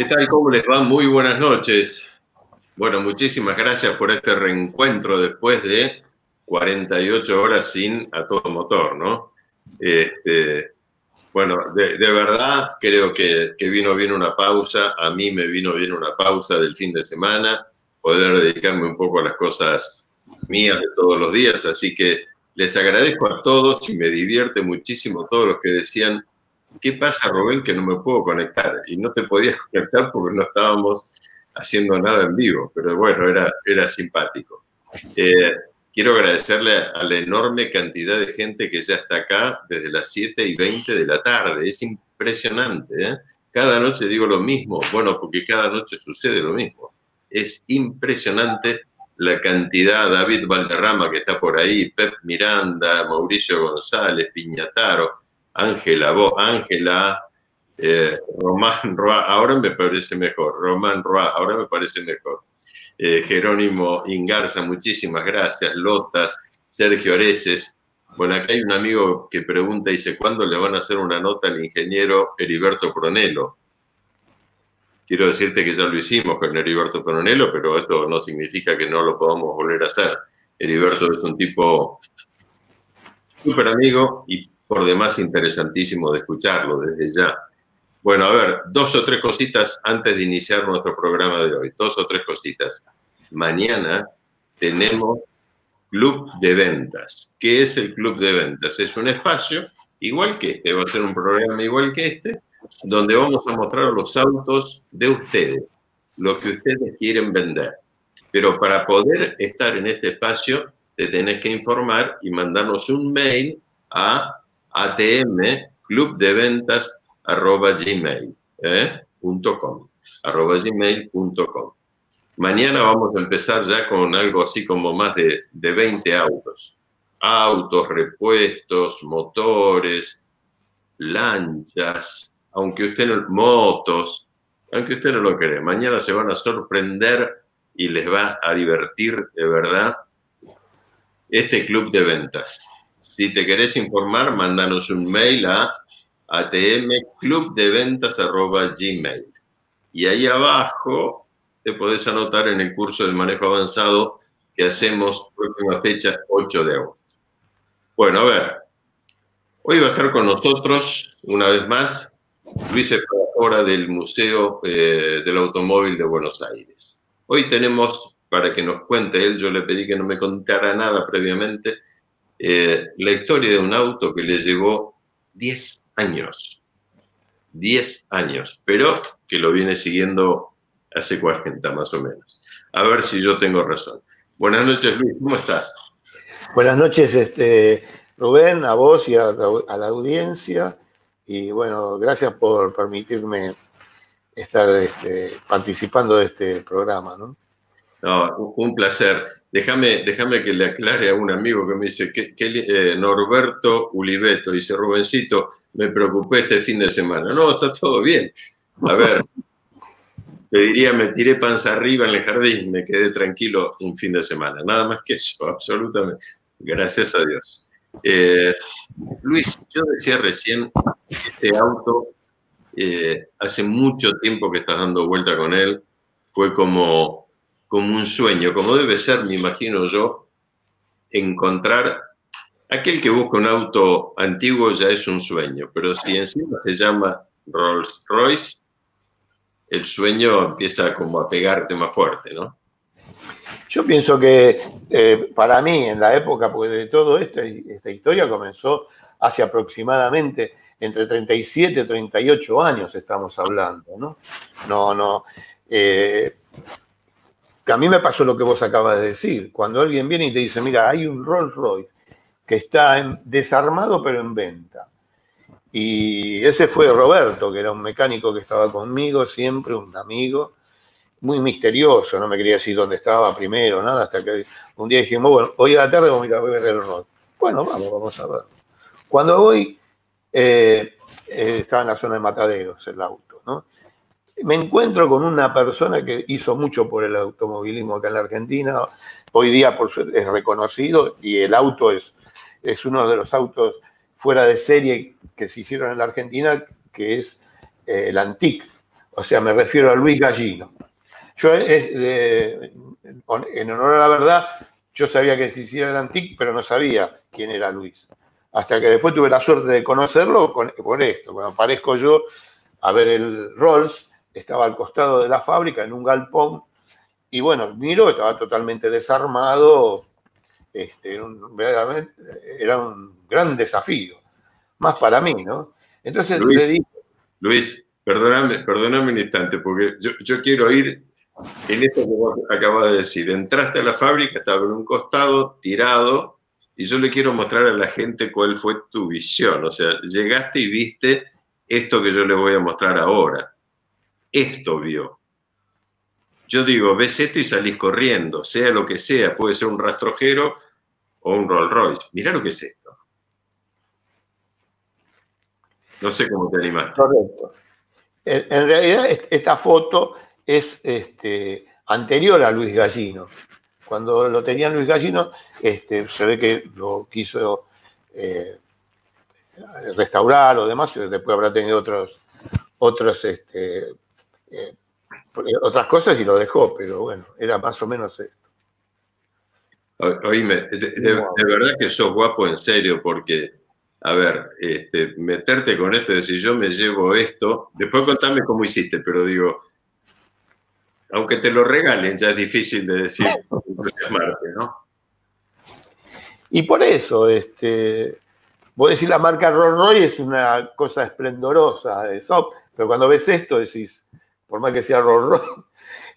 ¿Qué tal? ¿Cómo les va? Muy buenas noches. Bueno, muchísimas gracias por este reencuentro después de 48 horas sin a todo motor, ¿no? Este, bueno, de, verdad creo que, que, vino bien una pausa, a mí me vino bien una pausa del fin de semana, poder dedicarme un poco a las cosas mías de todos los días, así que les agradezco a todos y me divierte muchísimo todos los que decían, ¿qué pasa, Rubén, que no me puedo conectar? Y no te podías conectar porque no estábamos haciendo nada en vivo, pero bueno, era, era simpático. Eh, quiero agradecerle a la enorme cantidad de gente que ya está acá desde las 7 y 20 de la tarde. Es impresionante. ¿eh? Cada noche digo lo mismo, bueno, porque cada noche sucede lo mismo. Es impresionante la cantidad, David Valderrama que está por ahí, Pep Miranda, Mauricio González, Piñataro, Ángela, Ángela, eh, Román Roa, ahora me parece mejor, Román Roa, ahora me parece mejor. Eh, Jerónimo Ingarza, muchísimas gracias, Lota, Sergio Areces. Bueno, acá hay un amigo que pregunta, dice, ¿cuándo le van a hacer una nota al ingeniero Heriberto Pronelo? Quiero decirte que ya lo hicimos con Heriberto Pronelo, pero esto no significa que no lo podamos volver a hacer. Heriberto es un tipo súper amigo y por demás interesantísimo de escucharlo desde ya. Bueno, a ver, dos o tres cositas antes de iniciar nuestro programa de hoy. Dos o tres cositas. Mañana tenemos Club de Ventas. ¿Qué es el Club de Ventas? Es un espacio igual que este, va a ser un programa igual que este, donde vamos a mostrar los autos de ustedes, lo que ustedes quieren vender. Pero para poder estar en este espacio, te tenés que informar y mandarnos un mail a atm club de ventas arroba gmail, eh, arroba gmail.com. Mañana vamos a empezar ya con algo así como más de, de 20 autos. Autos, repuestos, motores, lanchas, aunque usted no, motos, aunque usted no lo cree. Mañana se van a sorprender y les va a divertir de verdad este club de ventas. Si te querés informar, mándanos un mail a atmclubdeventas.gmail. Y ahí abajo te podés anotar en el curso de manejo avanzado que hacemos próxima fecha 8 de agosto. Bueno, a ver, hoy va a estar con nosotros una vez más Luis Hora del Museo eh, del Automóvil de Buenos Aires. Hoy tenemos, para que nos cuente él, yo le pedí que no me contara nada previamente, eh, la historia de un auto que le llevó 10 años. 10 años, pero que lo viene siguiendo hace 40 más o menos. A ver si yo tengo razón. Buenas noches, Luis, ¿cómo estás? Buenas noches, este, Rubén, a vos y a, la audiencia. Y bueno, gracias por permitirme estar este, participando de este programa. ¿no? No, un placer. Déjame, que le aclare a un amigo que me dice que, eh, Norberto Ulibeto dice, Rubencito, me preocupé este fin de semana. No, está todo bien. A ver, te diría, me tiré panza arriba en el jardín, me quedé tranquilo un fin de semana. Nada más que eso, absolutamente. Gracias a Dios. Eh, Luis, yo decía recién, este auto, eh, hace mucho tiempo que estás dando vuelta con él, fue como como un sueño, como debe ser, me imagino yo, encontrar aquel que busca un auto antiguo ya es un sueño, pero si encima se llama Rolls Royce, el sueño empieza como a pegarte más fuerte, ¿no? Yo pienso que eh, para mí, en la época, pues de todo esto, esta historia comenzó hace aproximadamente entre 37 y 38 años estamos hablando, ¿no? No, no. Eh, a mí me pasó lo que vos acabas de decir. Cuando alguien viene y te dice, mira, hay un Rolls Royce que está desarmado pero en venta. Y ese fue Roberto, que era un mecánico que estaba conmigo siempre, un amigo, muy misterioso, no me quería decir dónde estaba primero, nada, hasta que un día dijimos, bueno, hoy a la tarde vamos a ir ver el Rolls. Bueno, vamos, vamos a ver. Cuando voy, eh, eh, estaba en la zona de Mataderos el auto, ¿no? Me encuentro con una persona que hizo mucho por el automovilismo acá en la Argentina. Hoy día por es reconocido y el auto es, es uno de los autos fuera de serie que se hicieron en la Argentina, que es eh, el Antic. O sea, me refiero a Luis Gallino. Yo, en honor a la verdad, yo sabía que existía el Antic, pero no sabía quién era Luis. Hasta que después tuve la suerte de conocerlo por esto. Cuando aparezco yo a ver el Rolls, estaba al costado de la fábrica en un galpón y bueno, miro, estaba totalmente desarmado, este, era, un, gran desafío, más para mí, ¿no? Entonces Luis, le digo... Luis, perdóname, perdóname un instante, porque yo, yo quiero ir en esto que vos acabas de decir. Entraste a la fábrica, estaba en un costado, tirado, y yo le quiero mostrar a la gente cuál fue tu visión. O sea, llegaste y viste esto que yo le voy a mostrar ahora. Esto vio. Yo digo, ves esto y salís corriendo, sea lo que sea, puede ser un rastrojero o un Rolls Royce. Mirá lo que es esto. No sé cómo te animaste. Correcto. En, realidad, esta foto es este, anterior a Luis Gallino. Cuando lo tenía Luis Gallino, este, se ve que lo quiso eh, restaurar o demás, después habrá tenido otros, otros este, eh, otras cosas y lo dejó, pero bueno, era más o menos esto. Oíme, de, verdad que sos guapo en serio, porque, a ver, este, meterte con esto, decir yo me llevo esto, después contame cómo hiciste, pero digo, aunque te lo regalen, ya es difícil de decir ¿no? Y por eso, este, vos decís la marca Rolls Royce es una cosa esplendorosa de SOP, pero cuando ves esto decís, por más que sea Rolls Royce.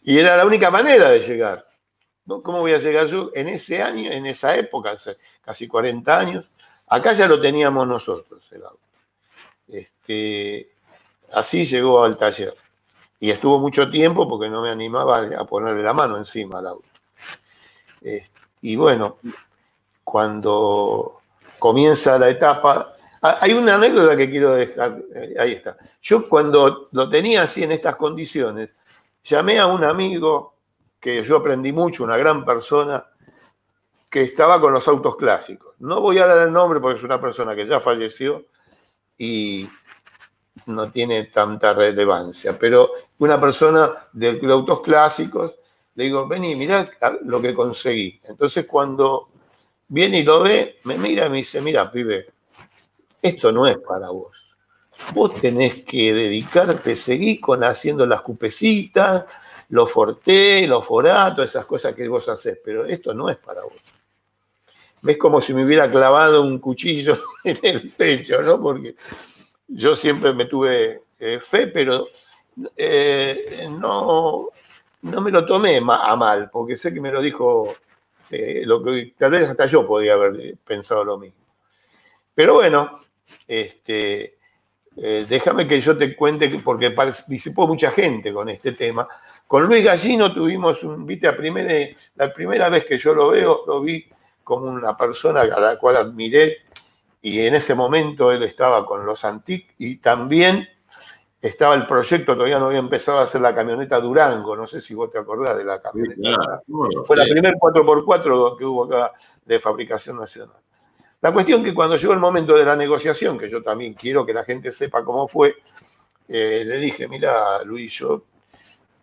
Y era la única manera de llegar. ¿Cómo voy a llegar yo en ese año, en esa época, casi 40 años? Acá ya lo teníamos nosotros, el auto. Este, así llegó al taller. Y estuvo mucho tiempo porque no me animaba a ponerle la mano encima al auto. y bueno, cuando comienza la etapa, hay una anécdota que quiero dejar, eh, ahí está. Yo cuando lo tenía así en estas condiciones, llamé a un amigo que yo aprendí mucho, una gran persona, que estaba con los autos clásicos. No voy a dar el nombre porque es una persona que ya falleció y no tiene tanta relevancia, pero una persona de autos clásicos, le digo, vení, mirá lo que conseguí. Entonces cuando viene y lo ve, me mira y me dice, mira, pibe, esto no es para vos. Vos tenés que dedicarte, seguir con haciendo las cupecitas, los forté, los foratos, esas cosas que vos haces, pero esto no es para vos. Ves como si me hubiera clavado un cuchillo en el pecho, ¿no? Porque yo siempre me tuve eh, fe, pero eh, no, no me lo tomé a mal, porque sé que me lo dijo eh, lo que tal vez hasta yo podía haber pensado lo mismo. Pero bueno, este, eh, déjame que yo te cuente, porque participó mucha gente con este tema. Con Luis Gallino tuvimos un, viste, a primera, la primera vez que yo lo veo, lo vi como una persona a la cual admiré, y en ese momento él estaba con los Antic y también estaba el proyecto, todavía no había empezado a hacer la camioneta Durango, no sé si vos te acordás de la camioneta. Fue la primera 4x4 que hubo acá de fabricación nacional. La cuestión que cuando llegó el momento de la negociación, que yo también quiero que la gente sepa cómo fue, eh, le dije, mira, Luis, yo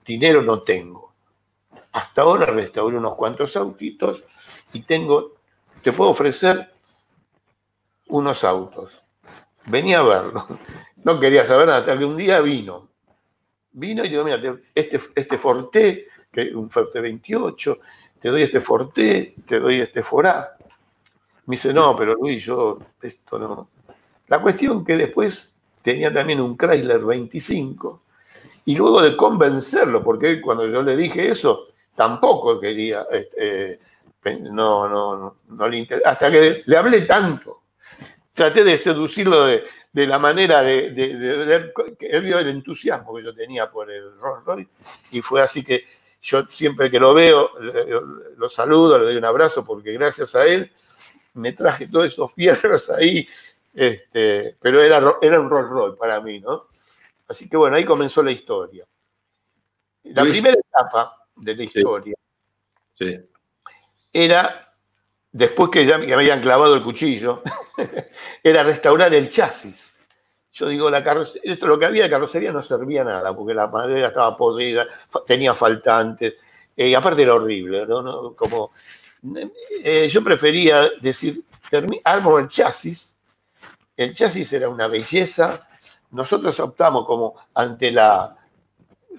dinero no tengo. Hasta ahora restauré unos cuantos autitos y tengo, te puedo ofrecer unos autos. Venía a verlo. No quería saber nada, hasta que un día vino. Vino y digo, mira, este, este Forte, que un Forte 28, te doy este Forte, te doy este Forá. Me dice, no, pero Luis, yo esto no. La cuestión que después tenía también un Chrysler 25 y luego de convencerlo, porque cuando yo le dije eso, tampoco quería, este, no, no, no, le interesa, hasta que le hablé tanto, traté de seducirlo de, la manera de, ver, él vio el entusiasmo que yo tenía por el Rolls Royce y fue así que yo siempre que lo veo, lo saludo, le doy un abrazo porque gracias a él me traje todos esos fierros ahí, este, pero era, era un Rolls Royce para mí, ¿no? Así que bueno, ahí comenzó la historia. La primera etapa de la historia era, después que ya me habían clavado el cuchillo, era restaurar el chasis. yo digo, la carrocería, esto lo que había de carrocería no servía nada, porque la madera estaba podrida, tenía faltantes, eh, y aparte era horrible, ¿no? Como, eh, yo prefería decir, armo el chasis, el chasis era una belleza, nosotros optamos como ante la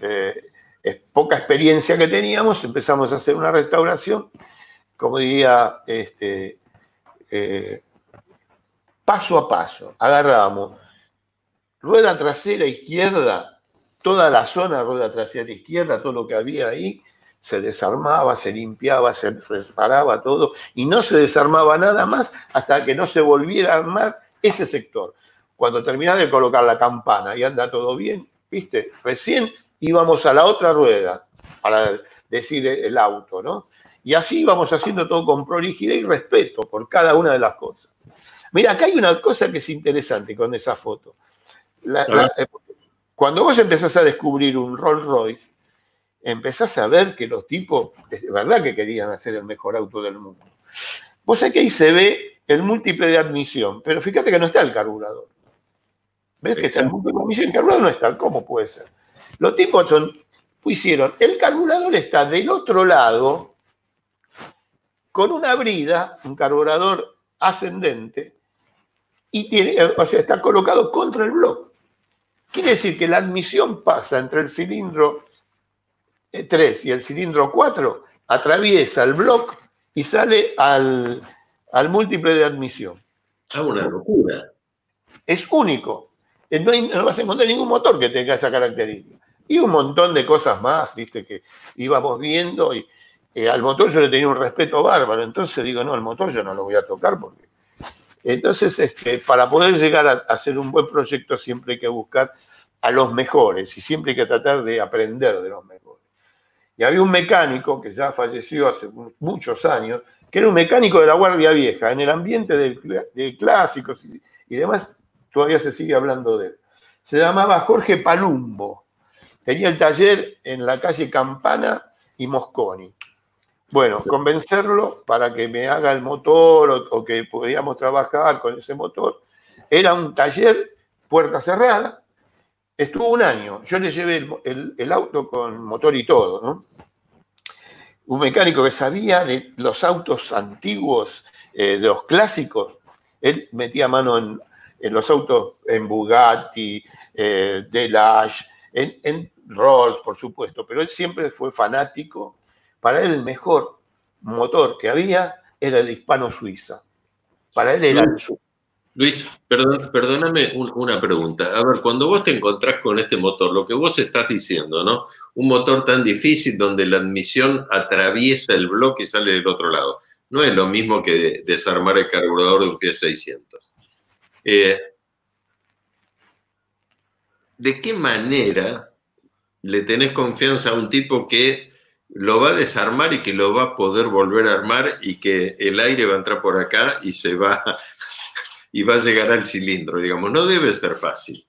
eh, poca experiencia que teníamos, empezamos a hacer una restauración, como diría, este, paso a paso, agarrábamos rueda trasera izquierda, toda la zona rueda trasera izquierda, todo lo que había ahí, se desarmaba, se limpiaba, se reparaba todo y no se desarmaba nada más hasta que no se volviera a armar ese sector. Cuando terminaba de colocar la campana y anda todo bien, viste, recién íbamos a la otra rueda para decir el auto, ¿no? Y así íbamos haciendo todo con prolijidad y respeto por cada una de las cosas. Mira, acá hay una cosa que es interesante con esa foto. Eh, cuando vos empezás a descubrir un Rolls Royce, empezás a ver que los tipos, de verdad que querían hacer el mejor auto del mundo. Vos sabés que ahí se ve el múltiple de admisión, pero fíjate que no está el carburador. ¿Ves que está el múltiple de admisión? El carburador no está. ¿Cómo puede ser? Los tipos son, hicieron, el carburador está del otro lado con una brida, un carburador ascendente, y tiene, o sea, está colocado contra el bloque. Quiere decir que la admisión pasa entre el cilindro 3 y el cilindro 4, atraviesa el bloque y sale al, múltiple de admisión. Es una locura. Es único. Eh, no, vas a encontrar ningún motor que tenga esa característica. Y un montón de cosas más, viste, que íbamos viendo y eh, al motor yo le tenía un respeto bárbaro. Entonces digo, no, el motor yo no lo voy a tocar porque entonces, este, para poder llegar a hacer un buen proyecto siempre hay que buscar a los mejores y siempre hay que tratar de aprender de los mejores. Y había un mecánico que ya falleció hace muchos años, que era un mecánico de la Guardia Vieja, en el ambiente de, clásicos y, y demás, todavía se sigue hablando de él. Se llamaba Jorge Palumbo. Tenía el taller en la calle Campana y Mosconi. Bueno, convencerlo para que me haga el motor o, que podíamos trabajar con ese motor. Era un taller, puerta cerrada. Estuvo un año. Yo le llevé el, auto con motor y todo, ¿no? Un mecánico que sabía de los autos antiguos, eh, de los clásicos. Él metía mano en, los autos, en Bugatti, eh, Delage, en, en Rolls, por supuesto, pero él siempre fue fanático para él el mejor motor que había era el hispano-suiza. Para él era el sur. Luis, perdóname una pregunta. A ver, cuando vos te encontrás con este motor, lo que vos estás diciendo, ¿no? Un motor tan difícil donde la admisión atraviesa el bloque y sale del otro lado. No es lo mismo que desarmar el carburador de un Fiat 600. Eh, ¿De qué manera le tenés confianza a un tipo que lo va a desarmar y que lo va a poder volver a armar y que el aire va a entrar por acá y se va y va a llegar al cilindro, digamos. No debe ser fácil.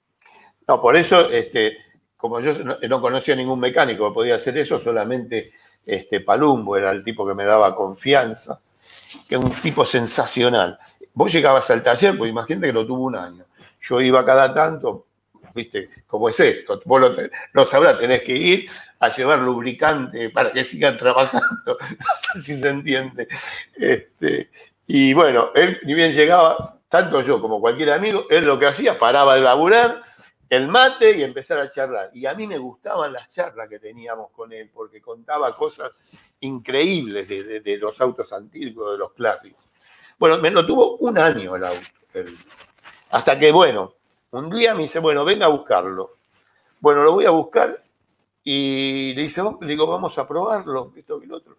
No, por eso, este, como yo no, conocía ningún mecánico que podía hacer eso, solamente este, Palumbo era el tipo que me daba confianza, que es un tipo sensacional. Vos llegabas al taller, pues imagínate que lo tuvo un año. Yo iba cada tanto, viste, como es esto, vos lo, lo sabrás, tenés que ir a llevar lubricante para que sigan trabajando, no sé si se entiende. Este, y bueno, él ni bien llegaba, tanto yo como cualquier amigo, él lo que hacía, paraba de laburar, el mate y empezar a charlar. Y a mí me gustaban las charlas que teníamos con él, porque contaba cosas increíbles de, los autos antiguos, de los clásicos. Bueno, me lo tuvo un año el auto. hasta que, bueno, un día me dice, bueno, venga a buscarlo. Bueno, lo voy a buscar y le dice, le digo, vamos a probarlo, esto y lo otro.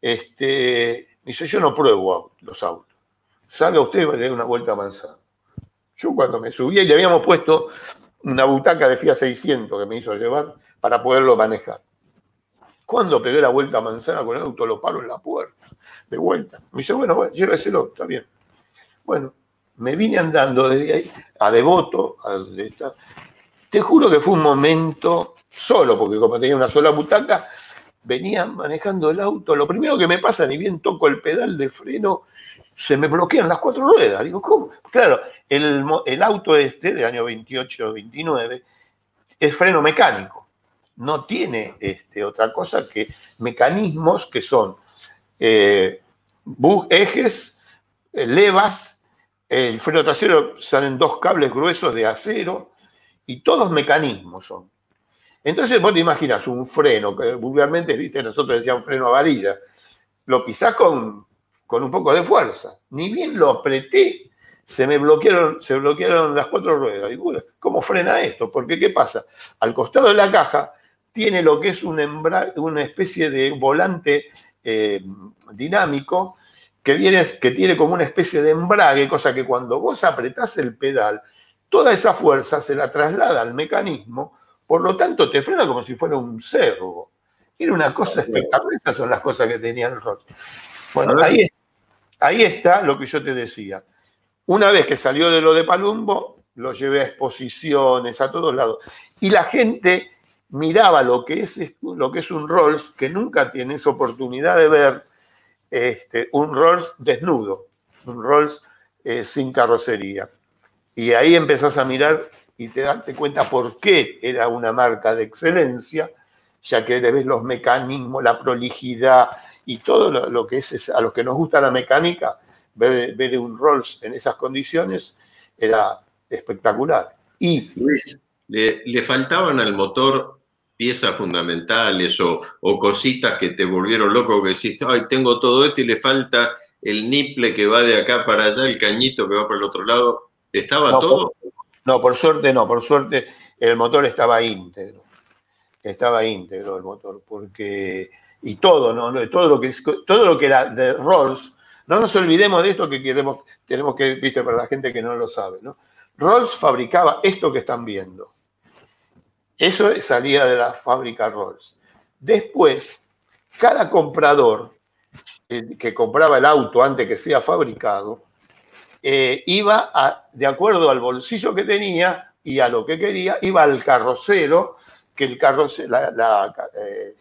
Este, dice, yo no pruebo los autos. Salga usted y va a dar una vuelta a manzana. Yo cuando me subí le habíamos puesto una butaca de Fiat 600 que me hizo llevar para poderlo manejar. Cuando pegué la vuelta a manzana con el auto, lo paro en la puerta, de vuelta. Me dice, bueno, bueno lléveselo, está bien. Bueno, me vine andando desde ahí a Devoto, a, te juro que fue un momento solo, porque como tenía una sola butaca, venía manejando el auto. Lo primero que me pasa, ni bien toco el pedal de freno, se me bloquean las cuatro ruedas. Digo, ¿cómo? Claro, el, el auto este, del año 28 29, es freno mecánico. No tiene este, otra cosa que mecanismos que son eh, ejes, eh, levas, el freno trasero salen dos cables gruesos de acero y todos mecanismos son. Entonces vos te imaginas un freno, que vulgarmente, viste, nosotros decíamos freno a varilla, lo pisás con, con un poco de fuerza. Ni bien lo apreté, se me bloquearon, se bloquearon las cuatro ruedas. ¿cómo frena esto? Porque ¿qué pasa? Al costado de la caja tiene lo que es un una especie de volante eh, dinámico que, viene, que tiene como una especie de embrague, cosa que cuando vos apretás el pedal, toda esa fuerza se la traslada al mecanismo, por lo tanto te frena como si fuera un cerro. Era una cosa espectacular, esas son las cosas que tenía el rock. Bueno, ahí, ahí está lo que yo te decía. Una vez que salió de lo de Palumbo, lo llevé a exposiciones, a todos lados. Y la gente miraba lo que es, lo que es un Rolls, que nunca tienes oportunidad de ver este, un Rolls desnudo, un Rolls eh, sin carrocería. Y ahí empezás a mirar y te das cuenta por qué era una marca de excelencia, ya que ves los mecanismos, la prolijidad y todo lo, que es a los que nos gusta la mecánica, ver, ver un Rolls en esas condiciones era espectacular. Y Luis, le, le faltaban al motor piezas fundamentales o, cositas que te volvieron loco, que decís, ay, tengo todo esto y le falta el niple que va de acá para allá, el cañito que va para el otro lado. ¿Estaba todo? no, por suerte no, por suerte el motor estaba íntegro. Estaba íntegro el motor, porque. Y todo, ¿no? Todo lo que, todo lo que era de Rolls, no nos olvidemos de esto que queremos, tenemos que, viste, para la gente que no lo sabe, ¿no? Rolls fabricaba esto que están viendo eso salía de la fábrica Rolls. Después, cada comprador eh, que compraba el auto antes que sea fabricado, eh, iba de acuerdo al bolsillo que tenía y a lo que quería, iba al carrocero, que el, eh,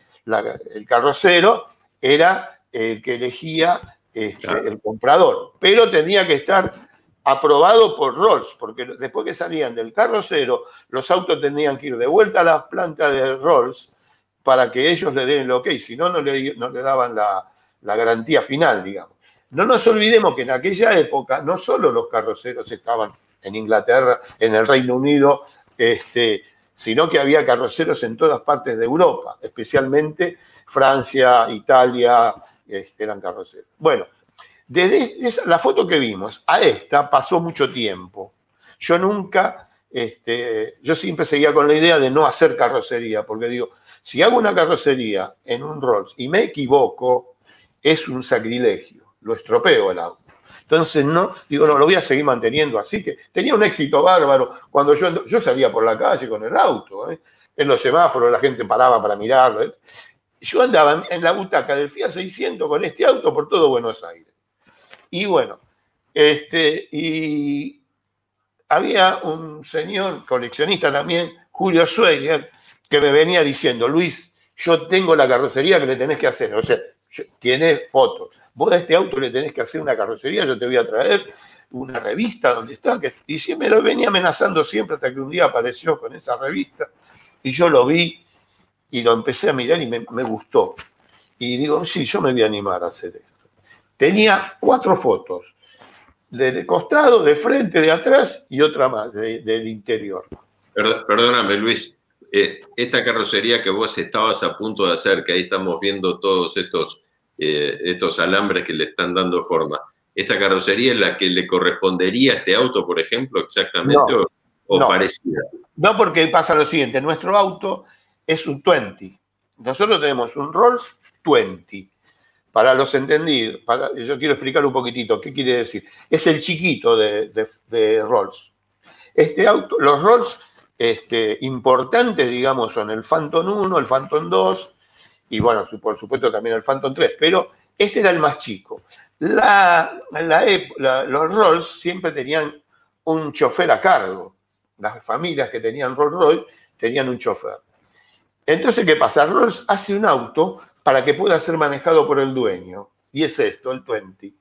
el carrocero era el que elegía este, el comprador, pero tenía que estar aprobado por Rolls, porque después que salían del carrocero, los autos tenían que ir de vuelta a la planta de Rolls para que ellos le den el ok, si no, no le, no le daban la, garantía final, digamos. No nos olvidemos que en aquella época no solo los carroceros estaban en Inglaterra, en el Reino Unido, este, sino que había carroceros en todas partes de Europa, especialmente Francia, Italia, este, eran carroceros. Bueno, desde la foto que vimos a esta pasó mucho tiempo. Yo nunca, este, yo siempre seguía con la idea de no hacer carrocería, porque digo, si hago una carrocería en un Rolls y me equivoco, es un sacrilegio, lo estropeo el auto. Entonces, no, digo, no, lo voy a seguir manteniendo así, que tenía un éxito bárbaro cuando yo, yo salía por la calle con el auto, ¿eh? en los semáforos la gente paraba para mirarlo. ¿eh? Yo andaba en la butaca del Fiat 600 con este auto por todo Buenos Aires. Y bueno, este, y había un señor coleccionista también, Julio Schweiger, que me venía diciendo, Luis, yo tengo la carrocería que le tenés que hacer. O sea, tiene fotos. Vos a este auto le tenés que hacer una carrocería, yo te voy a traer una revista donde está. Y siempre lo venía amenazando siempre hasta que un día apareció con esa revista. Y yo lo vi y lo empecé a mirar y me, me gustó. Y digo, sí, yo me voy a animar a hacer esto. Tenía cuatro fotos, de costado, de frente, de atrás y otra más del interior. Perdóname, Luis. Eh, esta carrocería que vos estabas a punto de hacer, que ahí estamos viendo todos estos, eh, estos alambres que le están dando forma, ¿esta carrocería es la que le correspondería a este auto, por ejemplo, exactamente? o, parecida? No, porque pasa lo siguiente, nuestro auto es un 20. Nosotros tenemos un Rolls 20 para los entendidos, yo quiero explicar un poquitito qué quiere decir. Es el chiquito de, Rolls. Este auto, los Rolls este, importantes, digamos, son el Phantom 1, el Phantom 2 y, bueno, por supuesto también el Phantom 3, pero este era el más chico. Los Rolls siempre tenían un chofer a cargo. Las familias que tenían Rolls Royce tenían un chofer. Entonces, ¿qué pasa? Rolls hace un auto para que pueda ser manejado por el dueño. Y es esto, el 20.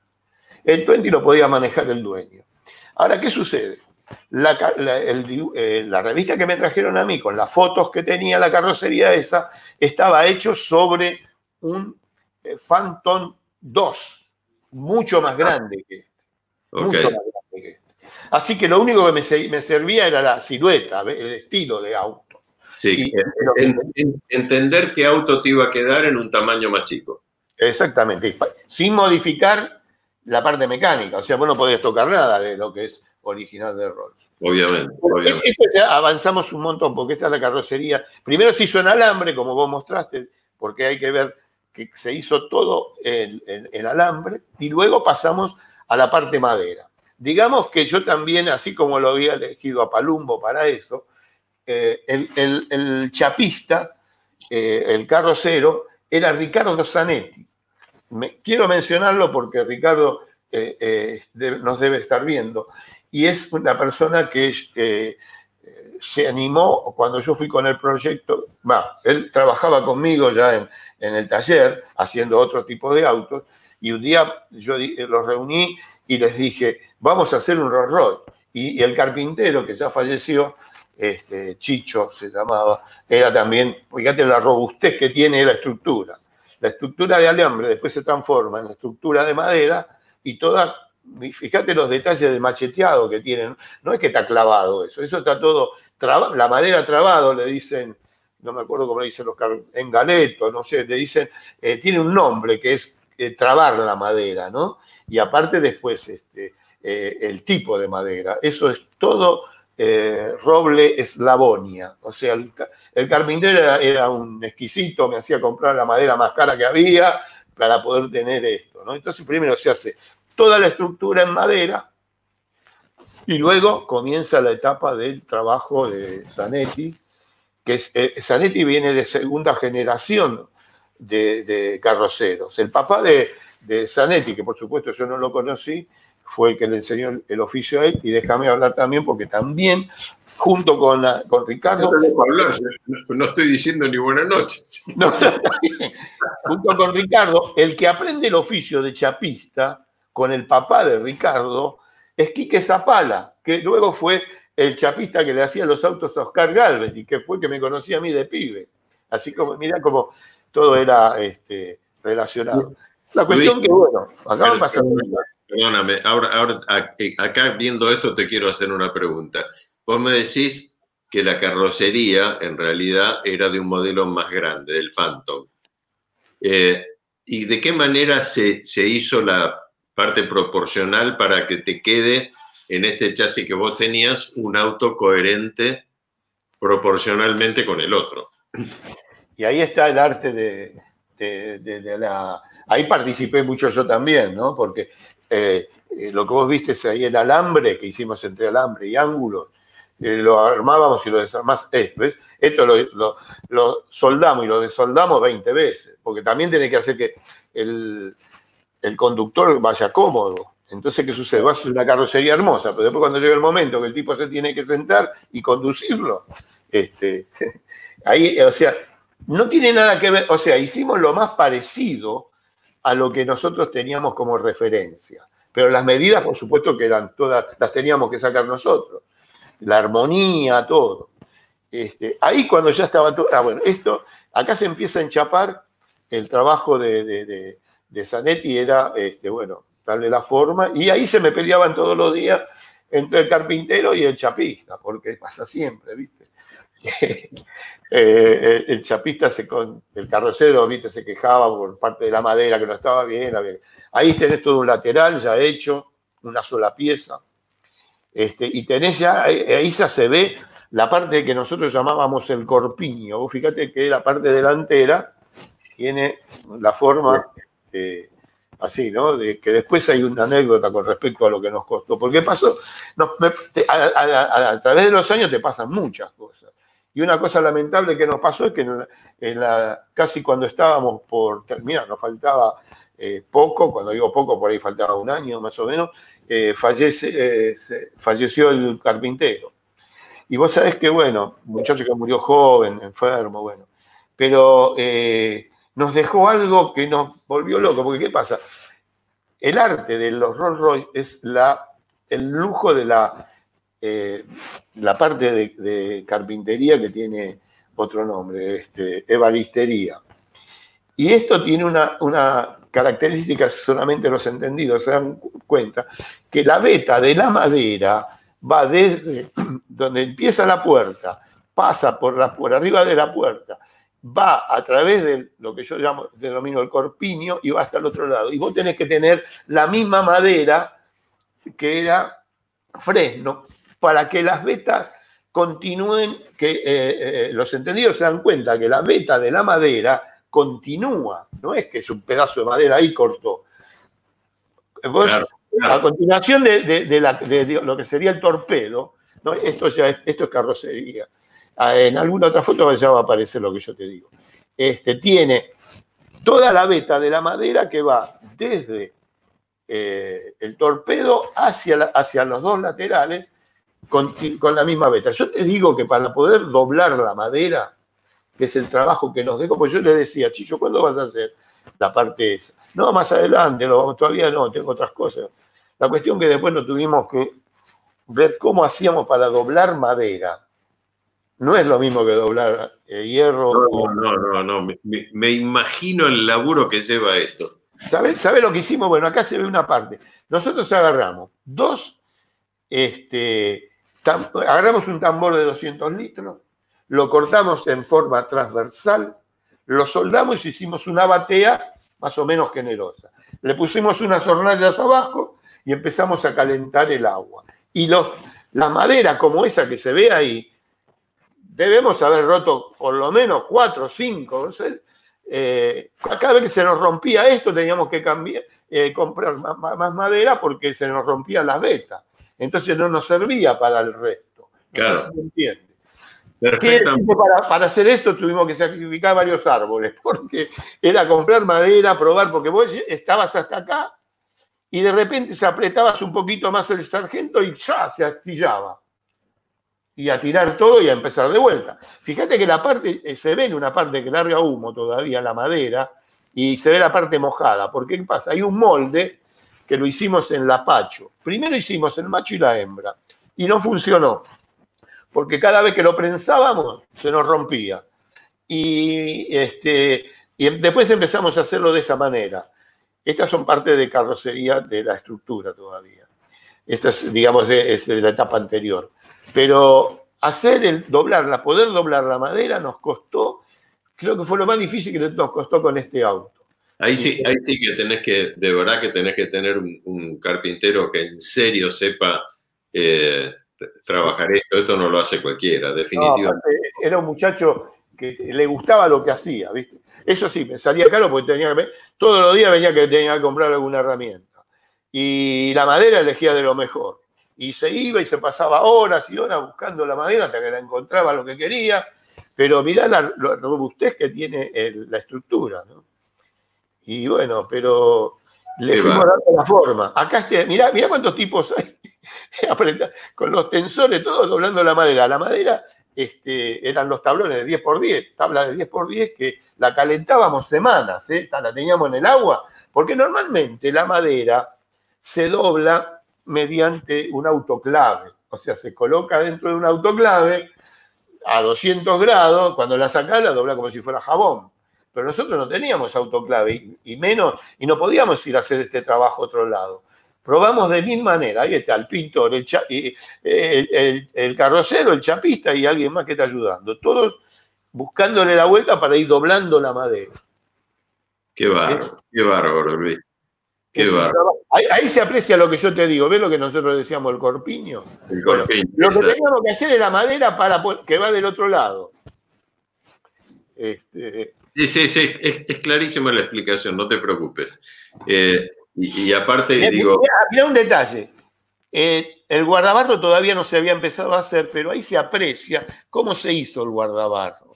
el 20 lo podía manejar el dueño. Ahora, ¿qué sucede? La, eh, la, revista que me trajeron a mí, con las fotos que tenía la carrocería esa, estaba hecho sobre un eh, Phantom 2, mucho más grande que este. Mucho más grande que este. Así que lo único que me, me servía era la silueta, el estilo de auto. Sí, entender qué auto te iba a quedar en un tamaño más chico. Exactamente, sin modificar la parte mecánica. O sea, vos no podés tocar nada de lo que es original de Rolls. Obviamente, obviamente. avanzamos un montón porque esta es la carrocería. Primero se hizo en alambre, como vos mostraste, porque hay que ver que se hizo todo en, alambre, y luego pasamos a la parte madera. Digamos que yo también, así como lo había elegido a Palumbo para eso, eh, el, chapista, eh, el carrocero, era Ricardo Zanetti. quiero mencionarlo porque Ricardo eh, nos debe estar viendo y es una persona que eh, se animó cuando yo fui con el proyecto, él trabajaba conmigo ya en, el taller haciendo otro tipo de autos y un día yo los reuní y les dije, vamos a hacer un Rolls Royce. Y, el carpintero que ya falleció, este, Chicho se llamaba, era también, fíjate la robustez que tiene la estructura. La estructura de alambre después se transforma en la estructura de madera y toda fíjate los detalles del macheteado que tienen. No es que está clavado eso, eso está todo, la madera trabado, le dicen, no me acuerdo cómo le dicen los en galeto, no sé, le dicen, eh, tiene un nombre que es eh, trabar la madera, ¿no? Y aparte después este, eh, el tipo de madera. Eso es todo roble eslavonia. O sea, el, carpintero era, era, un exquisito, me hacía comprar la madera más cara que había para poder tener esto, ¿no? Entonces primero se hace toda la estructura en madera y luego comienza la etapa del trabajo de Zanetti, que es, eh, Zanetti viene de segunda generación de, carroceros. El papá de, de, Zanetti, que por supuesto yo no lo conocí, fue el que le enseñó el, oficio a él, y déjame hablar también porque también junto con, con Ricardo. No, estoy diciendo ni buenas noches. junto con Ricardo, el que aprende el oficio de chapista con el papá de Ricardo es Quique Zapala, que luego fue el chapista que le hacía los autos a Oscar Galvez y que fue que me conocía a mí de pibe. Así como, mira como todo era este, relacionado. La cuestión que, bueno, acá pasando. Perdóname, ahora, ahora acá viendo esto te quiero hacer una pregunta. Vos me decís que la carrocería en realidad era de un modelo más grande, del Phantom. Eh, ¿Y de qué manera se, se hizo la parte proporcional para que te quede en este chasis que vos tenías un auto coherente proporcionalmente con el otro. Y ahí está el arte de, la... Ahí participé mucho yo también, ¿no? Porque eh, eh, lo que vos viste ahí el alambre que hicimos entre alambre y ángulos, eh, lo armábamos y lo desarmás, ¿ves? Esto lo, lo, soldamos y lo desoldamos 20 veces, porque también tiene que hacer que el, el conductor vaya cómodo. Entonces, ¿qué sucede? Va a ser una carrocería hermosa, pero después cuando llega el momento que el tipo se tiene que sentar y conducirlo, este, ahí, o sea, no tiene nada que ver, o sea, hicimos lo más parecido a lo que nosotros teníamos como referencia. Pero las medidas, por supuesto, que eran todas, las teníamos que sacar nosotros. La armonía, todo. Este, ahí cuando ya estaba todo, ah, bueno, esto, acá se empieza a enchapar el trabajo de Zanetti era, este, bueno, darle la forma, y ahí se me peleaban todos los días entre el carpintero y el chapista, porque pasa siempre, ¿viste? Eh, el chapista, se con, el carrocero, ¿viste? Se quejaba por parte de la madera que no estaba bien. Ahí tenés todo un lateral ya hecho, una sola pieza. Este, y tenés ya, ahí ya se ve la parte que nosotros llamábamos el corpiño. Fíjate que la parte delantera tiene la forma este, así, ¿no? De que después hay una anécdota con respecto a lo que nos costó. Porque pasó, a, través de los años te pasan muchas cosas. Y una cosa lamentable que nos pasó es que casi cuando estábamos por terminar, nos faltaba eh, poco, cuando digo poco, por ahí faltaba un año más o menos, eh, eh, falleció el carpintero. Y vos sabés que, bueno, muchacho que murió joven, enfermo, bueno, pero nos dejó algo que nos volvió loco, porque ¿qué pasa? el arte de los Rolls Royce es la, el lujo de la, eh, la parte de, carpintería que tiene otro nombre, este, ebanistería. Y esto tiene una, una característica, solamente los entendidos se dan cuenta, que la veta de la madera va desde donde empieza la puerta, pasa por, la, por arriba de la puerta, va a través de lo que yo llamo, denomino el corpiño y va hasta el otro lado. Y vos tenés que tener la misma madera que era fresno para que las vetas continúen, que eh, eh, los entendidos se dan cuenta que la veta de la madera continúa, no es que es un pedazo de madera ahí cortó. A continuación de, lo que sería el torpedo, esto ya es, esto es carrocería. En alguna otra foto ya va a aparecer lo que yo te digo. Este, tiene toda la veta de la madera que va desde eh, el torpedo hacia, hacia los dos laterales con, la misma veta. Yo te digo que para poder doblar la madera, que es el trabajo que nos dejo, pues yo le decía, Chillo, ¿cuándo vas a hacer la parte esa? No, más adelante, todavía no, tengo otras cosas. La cuestión que después no tuvimos que ver cómo hacíamos para doblar madera no es lo mismo que doblar eh, hierro. No, no, no, no, Me, imagino el laburo que lleva esto. ¿Sabes sabe lo que hicimos? Bueno, acá se ve una parte. Nosotros agarramos dos, este, agarramos un tambor de 200 litros, lo cortamos en forma transversal, lo soldamos y hicimos una batea más o menos generosa. Le pusimos unas hornallas abajo y empezamos a calentar el agua. Y los, la madera como esa que se ve ahí, debemos haber roto por lo menos cuatro o cinco. Eh, cada vez que se nos rompía esto teníamos que cambiar, eh, comprar más, madera porque se nos rompía la beta. Entonces no nos servía para el resto. Claro. Para, para, hacer esto tuvimos que sacrificar varios árboles, porque era comprar madera, probar, porque vos estabas hasta acá y de repente se apretabas un poquito más el sargento y ya se astillaba y a tirar todo y a empezar de vuelta. Fíjate que la parte, eh, se ve en una parte que larga humo todavía la madera y se ve la parte mojada. porque qué pasa? Hay un molde que lo hicimos en la pacho. Primero hicimos el macho y la hembra y no funcionó. Porque cada vez que lo prensábamos se nos rompía. Y, este, y después empezamos a hacerlo de esa manera. Estas son parte de carrocería de la estructura todavía. Esta es, digamos, es la etapa anterior. Pero hacer el doblarla, poder doblar la madera nos costó, creo que fue lo más difícil que nos costó con este auto. Ahí sí, ahí sí que tenés que, de verdad que tenés que tener un, carpintero que en serio sepa eh, trabajar esto. Esto no lo hace cualquiera, definitivamente. era un muchacho que le gustaba lo que hacía, ¿viste? Eso sí, me salía caro porque tenía que, todos los días venía que tenía que comprar alguna herramienta. Y la madera elegía de lo mejor y se iba y se pasaba horas y horas buscando la madera hasta que la encontraba lo que quería, pero mirá la, robustez que tiene la estructura, ¿no? Y bueno, pero le fuimos dando la forma. Acá, este, mirá, mirá cuántos tipos hay, con los tensores, todos doblando la madera. La madera este, eran los tablones de 10x10, tablas de 10x10 que la calentábamos semanas, ¿eh? la teníamos en el agua, porque normalmente la madera se dobla mediante un autoclave. O sea, se coloca dentro de un autoclave a 200 grados, cuando la saca la dobla como si fuera jabón. Pero nosotros no teníamos autoclave y, menos, y no podíamos ir a hacer este trabajo a otro lado. Probamos de mil maneras, ahí está el pintor, el, el, carrocero, el chapista y alguien más que está ayudando. Todos buscándole la vuelta para ir doblando la madera. Qué bárbaro, qué bárbaro, Luis ahí, se aprecia lo que yo te digo. ¿Ves lo que nosotros decíamos, el corpiño? El corpiño. lo que teníamos que hacer era madera para que va del otro lado. Este, sí, sí, sí, es, clarísima la explicación, no te preocupes. Eh, y, aparte, digo. Mira, un detalle. Eh, el guardabarro todavía no se había empezado a hacer, pero ahí se aprecia cómo se hizo el guardabarro.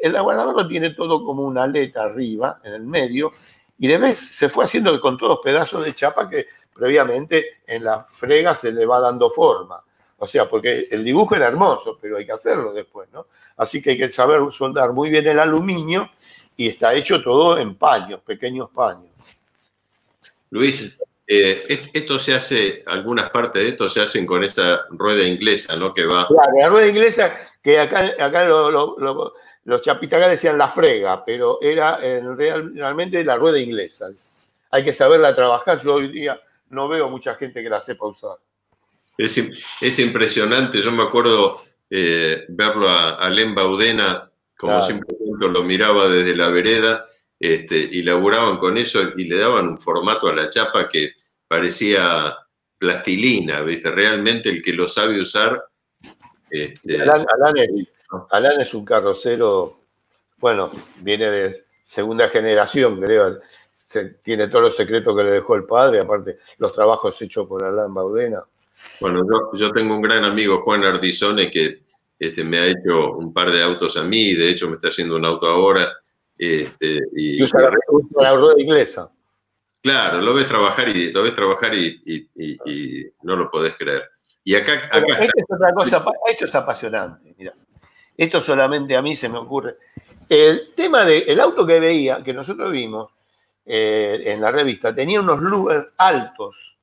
El guardabarro tiene todo como una aleta arriba, en el medio, y de vez se fue haciendo con todos pedazos de chapa que previamente en la frega se le va dando forma. O sea, porque el dibujo era hermoso, pero hay que hacerlo después, ¿no? Así que hay que saber soldar muy bien el aluminio y está hecho todo en paños, pequeños paños. Luis, Eh, esto se hace, algunas partes de esto se hacen con esa rueda inglesa, ¿no? Que va. Claro, la rueda inglesa, que acá, acá los chapitacas decían la frega, pero era realmente la rueda inglesa. Hay que saberla trabajar. Yo hoy día no veo mucha gente que la sepa usar. Es, impresionante. Yo me acuerdo eh, verlo a, a Len Baudena, como siempre lo miraba desde la vereda este, y laburaban con eso y le daban un formato a la chapa que parecía plastilina, ¿viste? Realmente el que lo sabe usar. Este, Alan, es, un carrocero, bueno, viene de segunda generación, creo. tiene todos los secretos que le dejó el padre, aparte los trabajos hechos por Alan Baudena. Bueno, yo, tengo un gran amigo, Juan Ardizone, que este, me ha hecho un par de autos a mí, de hecho me está haciendo un auto ahora este, y, usa la, rueda inglesa. Claro, lo ves trabajar y lo ves trabajar y, no lo podés creer. Y acá, esto es otra cosa, esto es apasionante, mira. Esto solamente a mí se me ocurre. El tema del auto que veía, que nosotros vimos eh, en la revista, tenía unos lugares altos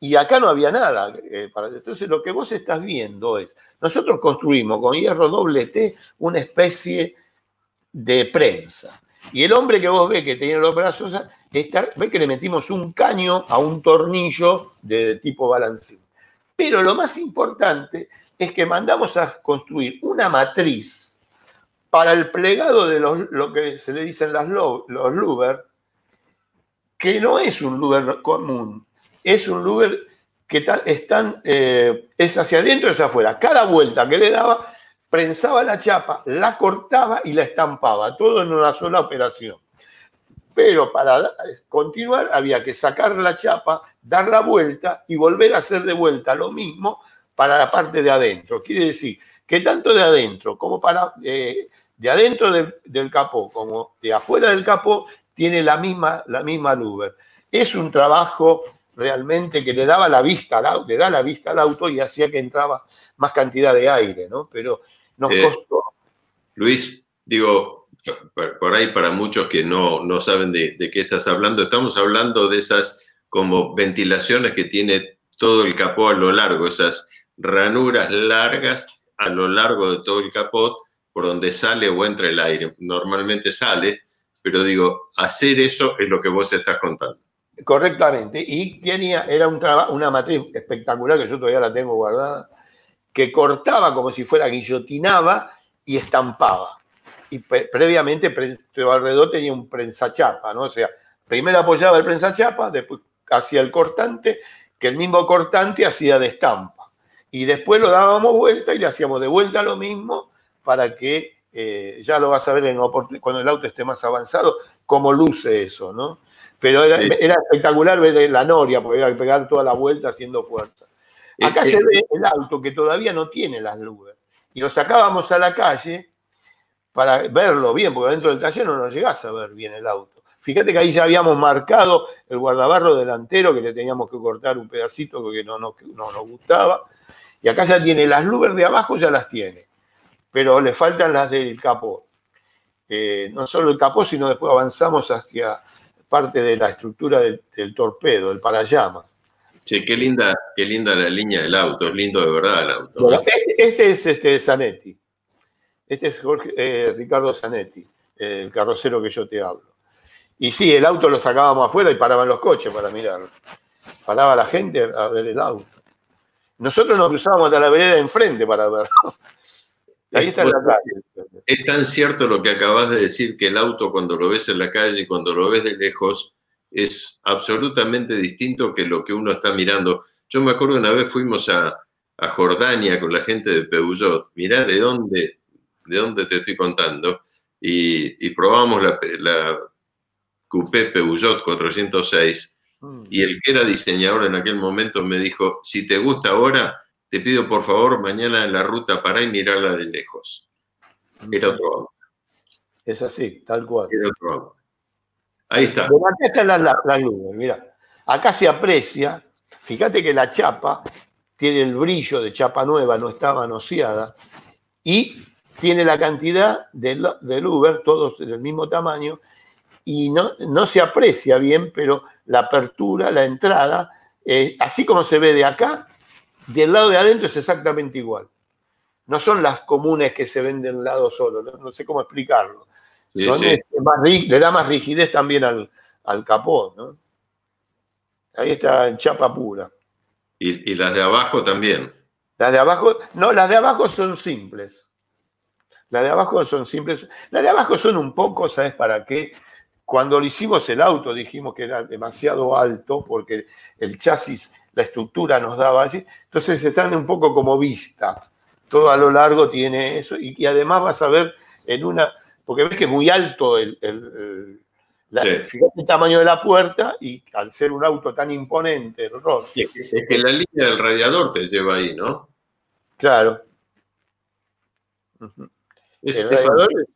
y acá no había nada. Eh, entonces lo que vos estás viendo es, nosotros construimos con hierro doble T una especie de prensa. Y el hombre que vos ves que tenía los brazos, ve que le metimos un caño a un tornillo de tipo balancín. Pero lo más importante es que mandamos a construir una matriz para el plegado de lo que se le dicen los Luber, que no es un Luber común, es un Luber que están, eh, es hacia adentro y hacia afuera. Cada vuelta que le daba prensaba la chapa, la cortaba y la estampaba, todo en una sola operación. Pero para continuar había que sacar la chapa, dar la vuelta y volver a hacer de vuelta lo mismo para la parte de adentro. Quiere decir que tanto de adentro como para eh, de adentro del, capó como de afuera del capó tiene la misma, la misma Luber. Es un trabajo realmente que le daba la vista, le da la vista al auto y hacía que entraba más cantidad de aire, ¿no? Pero nos eh, costó. Luis, digo, por ahí para muchos que no, no saben de, qué estás hablando, estamos hablando de esas como ventilaciones que tiene todo el capó a lo largo, esas ranuras largas a lo largo de todo el capot por donde sale o entra el aire. Normalmente sale, pero digo, hacer eso es lo que vos estás contando. Correctamente. Y tenía, era un una matriz espectacular que yo todavía la tengo guardada, que cortaba como si fuera guillotinaba y estampaba. Y previamente alrededor tenía un prensachapa, ¿no? O sea, primero apoyaba el prensachapa, después hacía el cortante, que el mismo cortante hacía de estampa. Y después lo dábamos vuelta y le hacíamos de vuelta lo mismo para que, eh, ya lo vas a ver en, cuando el auto esté más avanzado, cómo luce eso, ¿no? Pero era, era espectacular ver la noria, porque iba a pegar toda la vuelta haciendo fuerza. Acá se ve el auto que todavía no tiene las luces. Y lo sacábamos a la calle para verlo bien, porque dentro del taller no nos llegás a ver bien el auto. Fíjate que ahí ya habíamos marcado el guardabarro delantero, que le teníamos que cortar un pedacito porque no, no, nos gustaba. Y acá ya tiene las luces de abajo, ya las tiene. Pero le faltan las del capó. Eh, no solo el capó, sino después avanzamos hacia parte de la estructura del, del torpedo, el parallamas. Sí, qué linda, qué linda la línea del auto, es lindo de verdad el auto. Este, este, es este Zanetti. Este es eh, Ricardo Zanetti, el carrocero que yo te hablo. Y sí, el auto lo sacábamos afuera y paraban los coches para mirarlo. Paraba la gente a ver el auto. Nosotros nos cruzábamos a la vereda de enfrente para verlo. Ahí está la calle. Es tan cierto lo que acabas de decir que el auto cuando lo ves en la calle, cuando lo ves de lejos, es absolutamente distinto que lo que uno está mirando. Yo me acuerdo una vez fuimos a, Jordania con la gente de Peugeot, mirá de dónde, de dónde te estoy contando, y, probamos la, la Coupé Peugeot 406, mm. Y el que era diseñador en aquel momento me dijo, si te gusta ahora, te pido por favor mañana en la ruta para y mirarla de lejos. Era otro auto. Es así, tal cual. Era otro auto. Ahí está. acá está la, la, mira. Acá se aprecia, fíjate que la chapa tiene el brillo de chapa nueva, no está manoseada, y tiene la cantidad del, del Uber, todos del mismo tamaño, y no, no se aprecia bien, pero la apertura, la entrada, eh, así como se ve de acá, del lado de adentro es exactamente igual. No son las comunes que se ven del lado solo, no, sé cómo explicarlo. Este, le da más rigidez también al, al capó, ¿no? Ahí está en chapa pura. ¿Y, las de abajo también? Las de abajo, no, las de abajo son simples. Las de abajo son simples. Las de abajo son un poco, ¿sabes para qué? Cuando lo hicimos el auto dijimos que era demasiado alto porque el chasis, la estructura nos daba así. Entonces están un poco como vista. Todo a lo largo tiene eso. Y, además vas a ver en una, porque ves que es muy alto el Fíjate el tamaño de la puerta y al ser un auto tan imponente, el Es que la línea del radiador te lleva ahí, ¿no? Claro. el, radiador es,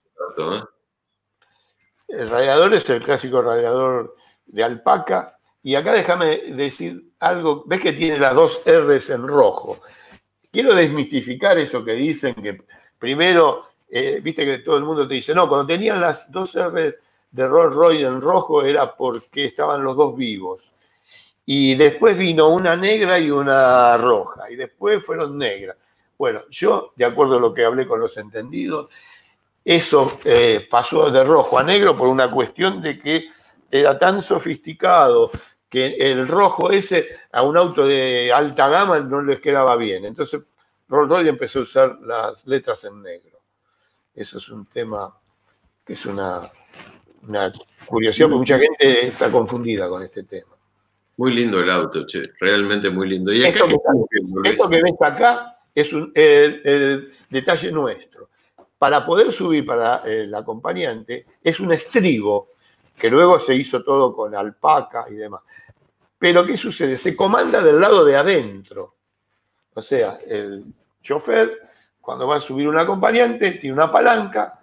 el radiador es el clásico radiador de alpaca. Y acá déjame decir algo, ves que tiene las dos R's en rojo. Quiero desmistificar eso que dicen que primero, eh, viste que todo el mundo te dice, no, cuando tenían las dos R's de Rolls Royce en rojo era porque estaban los dos vivos. Y después vino una negra y una roja. Y después fueron negras. Bueno, yo, de acuerdo a lo que hablé con los entendidos, eso eh, pasó de rojo a negro por una cuestión de que era tan sofisticado que el rojo ese a un auto de alta gama no les quedaba bien. Entonces Rolls Royce empezó a usar las letras en negro. Eso es un tema que es una una curiosidad, porque mucha gente está confundida con este tema. Muy lindo el auto, che, realmente muy lindo. ¿Y esto, que, ves acá es un, el, detalle nuestro. Para poder subir para el acompañante es un estribo, que luego se hizo todo con alpaca y demás. Pero ¿qué sucede? Se comanda del lado de adentro. O sea, el chofer, cuando va a subir un acompañante, tiene una palanca,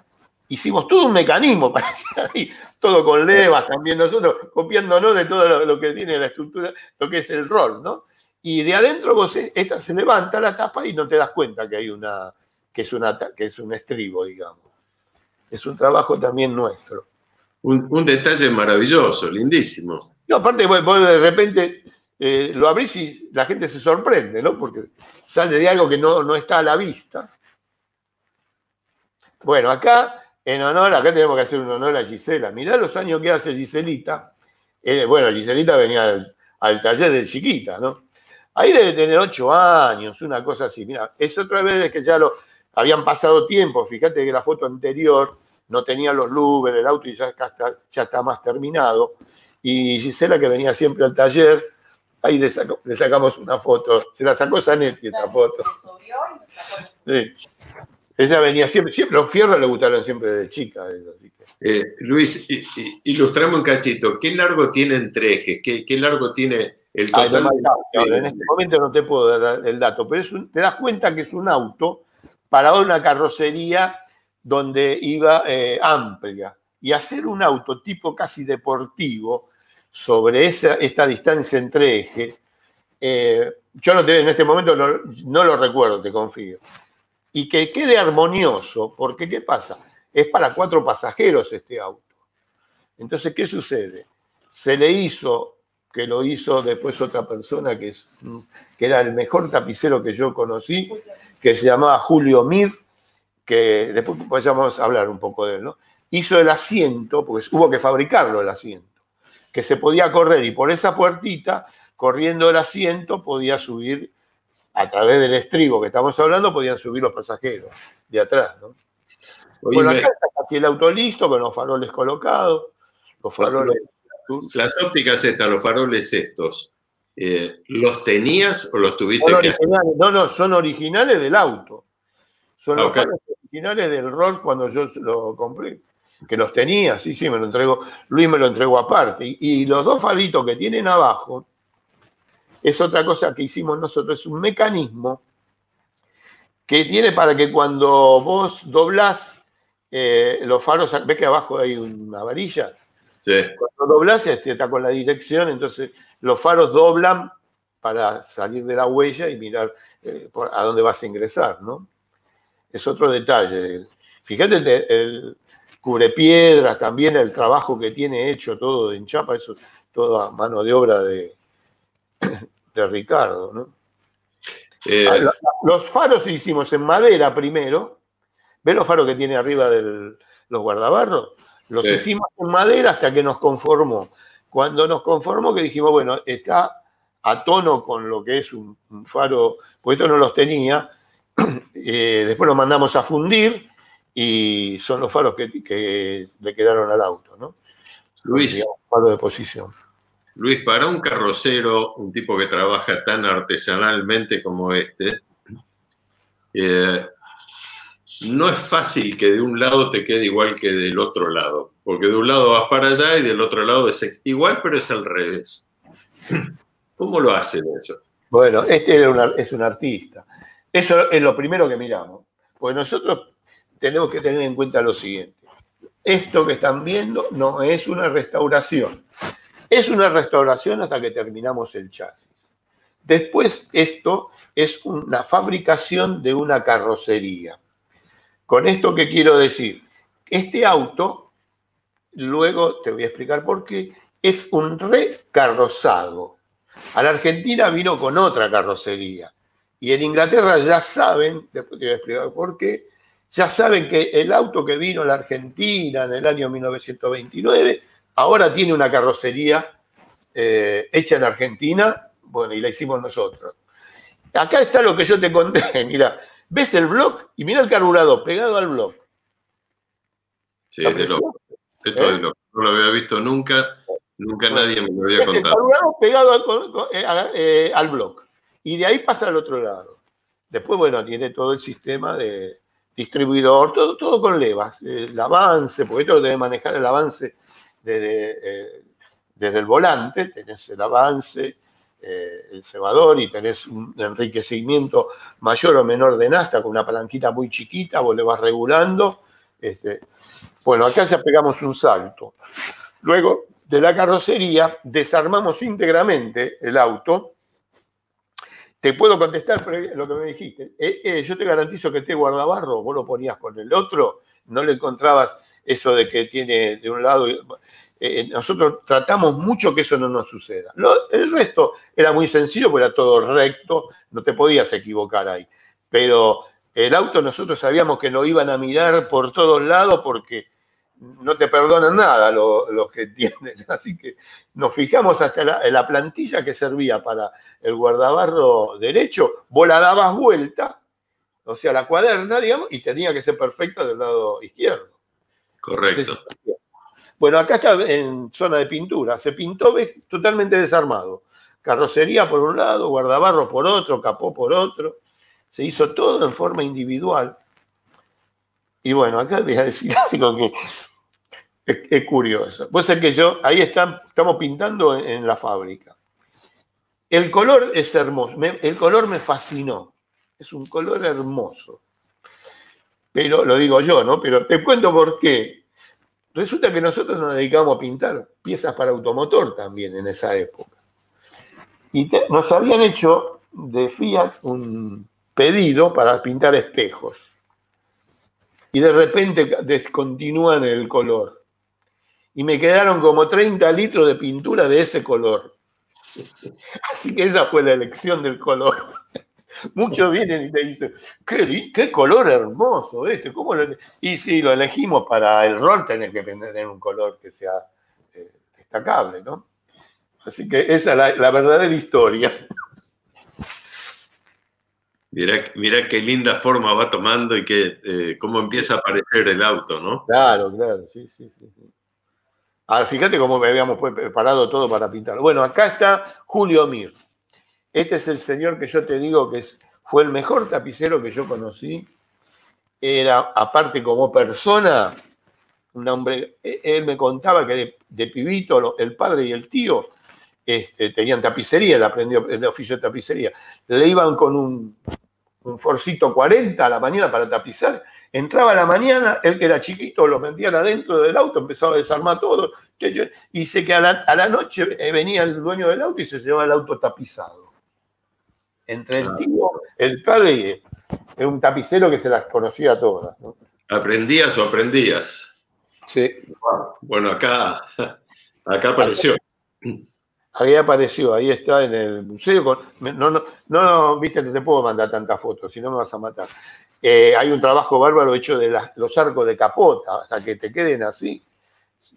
hicimos todo un mecanismo para ahí, todo con levas también nosotros, copiándonos de todo lo, que tiene la estructura, lo que es el rol, ¿no? Y de adentro vos, eh, esta se levanta la tapa y no te das cuenta que hay una, que es, una, que es un estribo, digamos. Es un trabajo también nuestro. Un, detalle maravilloso, lindísimo. No, aparte vos, de repente eh, lo abrís y la gente se sorprende, ¿no? Porque sale de algo que no, no está a la vista. Bueno, acá en honor, acá tenemos que hacer un honor a Gisela. Mirá los años que hace Giselita. Eh, bueno, Giselita venía al, taller de chiquita, ¿no? Ahí debe tener ocho años, una cosa así. Mira, es otra vez que ya lo habían pasado tiempo. Fíjate que la foto anterior no tenía los lubes, el auto y ya está, ya está más terminado. Y Gisela, que venía siempre al taller, ahí le, sacamos una foto. Se la sacó Zanetti esta foto. Sí. Ella venía siempre, siempre, los fierros le gustaron siempre de chica. Eh, Luis, ilustrame un cachito. ¿Qué largo tiene entre ejes? ¿Qué, largo tiene el total? en este momento no te puedo dar el dato, pero te das cuenta que es un auto para una carrocería donde iba eh, amplia. Y hacer un auto tipo casi deportivo sobre esa, esta distancia entre ejes, eh, yo no en este momento no lo recuerdo, te confío y que quede armonioso, porque ¿qué pasa? Es para cuatro pasajeros este auto. Entonces, ¿qué sucede? Se le hizo, que lo hizo después otra persona que, es, que era el mejor tapicero que yo conocí, que se llamaba Julio Mir, que después a hablar un poco de él, ¿no? Hizo el asiento, porque hubo que fabricarlo el asiento, que se podía correr y por esa puertita, corriendo el asiento, podía subir a través del estribo que estamos hablando, podían subir los pasajeros de atrás, ¿no? bueno, acá está casi el auto listo, con los faroles colocados, los faroles... Las ópticas estas, los faroles estos, eh, ¿los tenías o los tuviste que hacer? No, no, son originales del auto. Son los faroles originales del rol cuando yo lo compré. Que los tenía, sí, sí, me lo entregó. Luis me lo entregó aparte. Y, y los dos faritos que tienen abajo, es otra cosa que hicimos nosotros, es un mecanismo que tiene para que cuando vos doblás eh, los faros, ves que abajo hay una varilla. Sí. Cuando doblás, este, está con la dirección, entonces los faros doblan para salir de la huella y mirar eh, a dónde vas a ingresar, ¿no? Es otro detalle. Fíjate, cubre piedras, también el trabajo que tiene hecho todo en Chapa, eso toda mano de obra de, de Ricardo. ¿no? Eh, ah, los faros hicimos en madera primero. ¿Ves los faros que tiene arriba de los guardabarros? Los hicimos en madera hasta que nos conformó. Cuando nos conformó que dijimos, bueno, está a tono con lo que es un, faro, pues esto no los tenía, eh, después los mandamos a fundir y son los faros que, le quedaron al auto, ¿no? Luis. faro de posición. Luis, para un carrocero, un tipo que trabaja tan artesanalmente como este, eh, no es fácil que de un lado te quede igual que del otro lado, porque de un lado vas para allá y del otro lado es igual, pero es al revés. ¿Cómo lo hacen eso? Bueno, este es un artista. Eso es lo primero que miramos. Pues nosotros tenemos que tener en cuenta lo siguiente. Esto que están viendo no es una restauración. Es una restauración hasta que terminamos el chasis. Después esto es una fabricación de una carrocería. Con esto que quiero decir, este auto, luego te voy a explicar por qué, es un recarrozado. A la Argentina vino con otra carrocería. Y en Inglaterra ya saben, después te voy a explicar por qué, ya saben que el auto que vino a la Argentina en el año 1929, ahora tiene una carrocería eh, hecha en Argentina, bueno, y la hicimos nosotros. Acá está lo que yo te conté, mira, ves el block y mira el carburador pegado al block. Sí, es de loco. Esto es ¿Eh? loco. No lo había visto nunca Nunca nadie me lo había contado. El pegado eh, eh, al, bloque. Y de ahí pasa al otro lado. Después, bueno, tiene todo el sistema de distribuidor, todo, todo con levas. El avance, porque esto debe manejar el avance desde, eh, desde el volante. Tenés el avance, el cebador y tenés un enriquecimiento mayor o menor de nasta con una palanquita muy chiquita, vos le vas regulando. Este, bueno, acá ya pegamos un salto. Luego de la carrocería, desarmamos íntegramente el auto. Te puedo contestar lo que me dijiste. Eh, eh, yo te garantizo que este guardabarro, vos lo ponías con el otro, no le encontrabas eso de que tiene de un lado. Eh, nosotros tratamos mucho que eso no nos suceda. el resto era muy sencillo, porque era todo recto, no te podías equivocar ahí. Pero el auto nosotros sabíamos que lo iban a mirar por todos lados porque no te perdonan nada los que tienen. Así que nos fijamos hasta la, la, plantilla que servía para el guardabarro derecho, vos la dabas vuelta, o sea, la cuaderna, digamos, y tenía que ser perfecta del lado izquierdo. Correcto. Bueno, acá está en zona de pintura, se pintó totalmente desarmado. Carrocería por un lado, guardabarro por otro, capó por otro. Se hizo todo en forma individual. Y bueno, acá voy a decir algo que es, curioso. Vos sabés que yo, ahí estamos pintando en, la fábrica. El color es hermoso, el color me fascinó. Es un color hermoso. Pero lo digo yo, ¿no? Pero te cuento por qué. Resulta que nosotros nos dedicamos a pintar piezas para automotor también en esa época. Y nos habían hecho de Fiat un pedido para pintar espejos. Y de repente descontinúan el color y me quedaron como 30 litros de pintura de ese color. Así que esa fue la elección del color. Muchos vienen y te dicen, qué, color hermoso este, ¿cómo Y si lo elegimos para el rol, tenés que tener un color que sea eh, destacable, ¿no? Así que esa es la, verdadera historia. Mira, qué linda forma va tomando y que, eh, cómo empieza a aparecer el auto, ¿no? Claro, claro, sí, sí, sí. Ah, fíjate cómo habíamos preparado todo para pintarlo. Bueno, acá está Julio Mir. Este es el señor que yo te digo que fue el mejor tapicero que yo conocí. Era, aparte como persona, un hombre, e, él me contaba que de, pibito el padre y el tío este, tenían tapicería, él aprendió el oficio de tapicería. Le iban con un, forcito 40 a la mañana para tapizar Entraba a la mañana, el que era chiquito lo metían adentro del auto, empezaba a desarmar todo. Y sé que a la, noche eh, venía el dueño del auto y se llevaba el auto tapizado. Entre el tío, el padre y un tapicero que se las conocía todas. ¿Aprendías o aprendías? Sí. Bueno, acá, acá apareció. Ahí apareció, ahí está en el museo. no, no, no, viste, no te puedo mandar tantas fotos, si no me vas a matar. Eh, hay un trabajo bárbaro hecho de los arcos de capota, hasta que te queden así.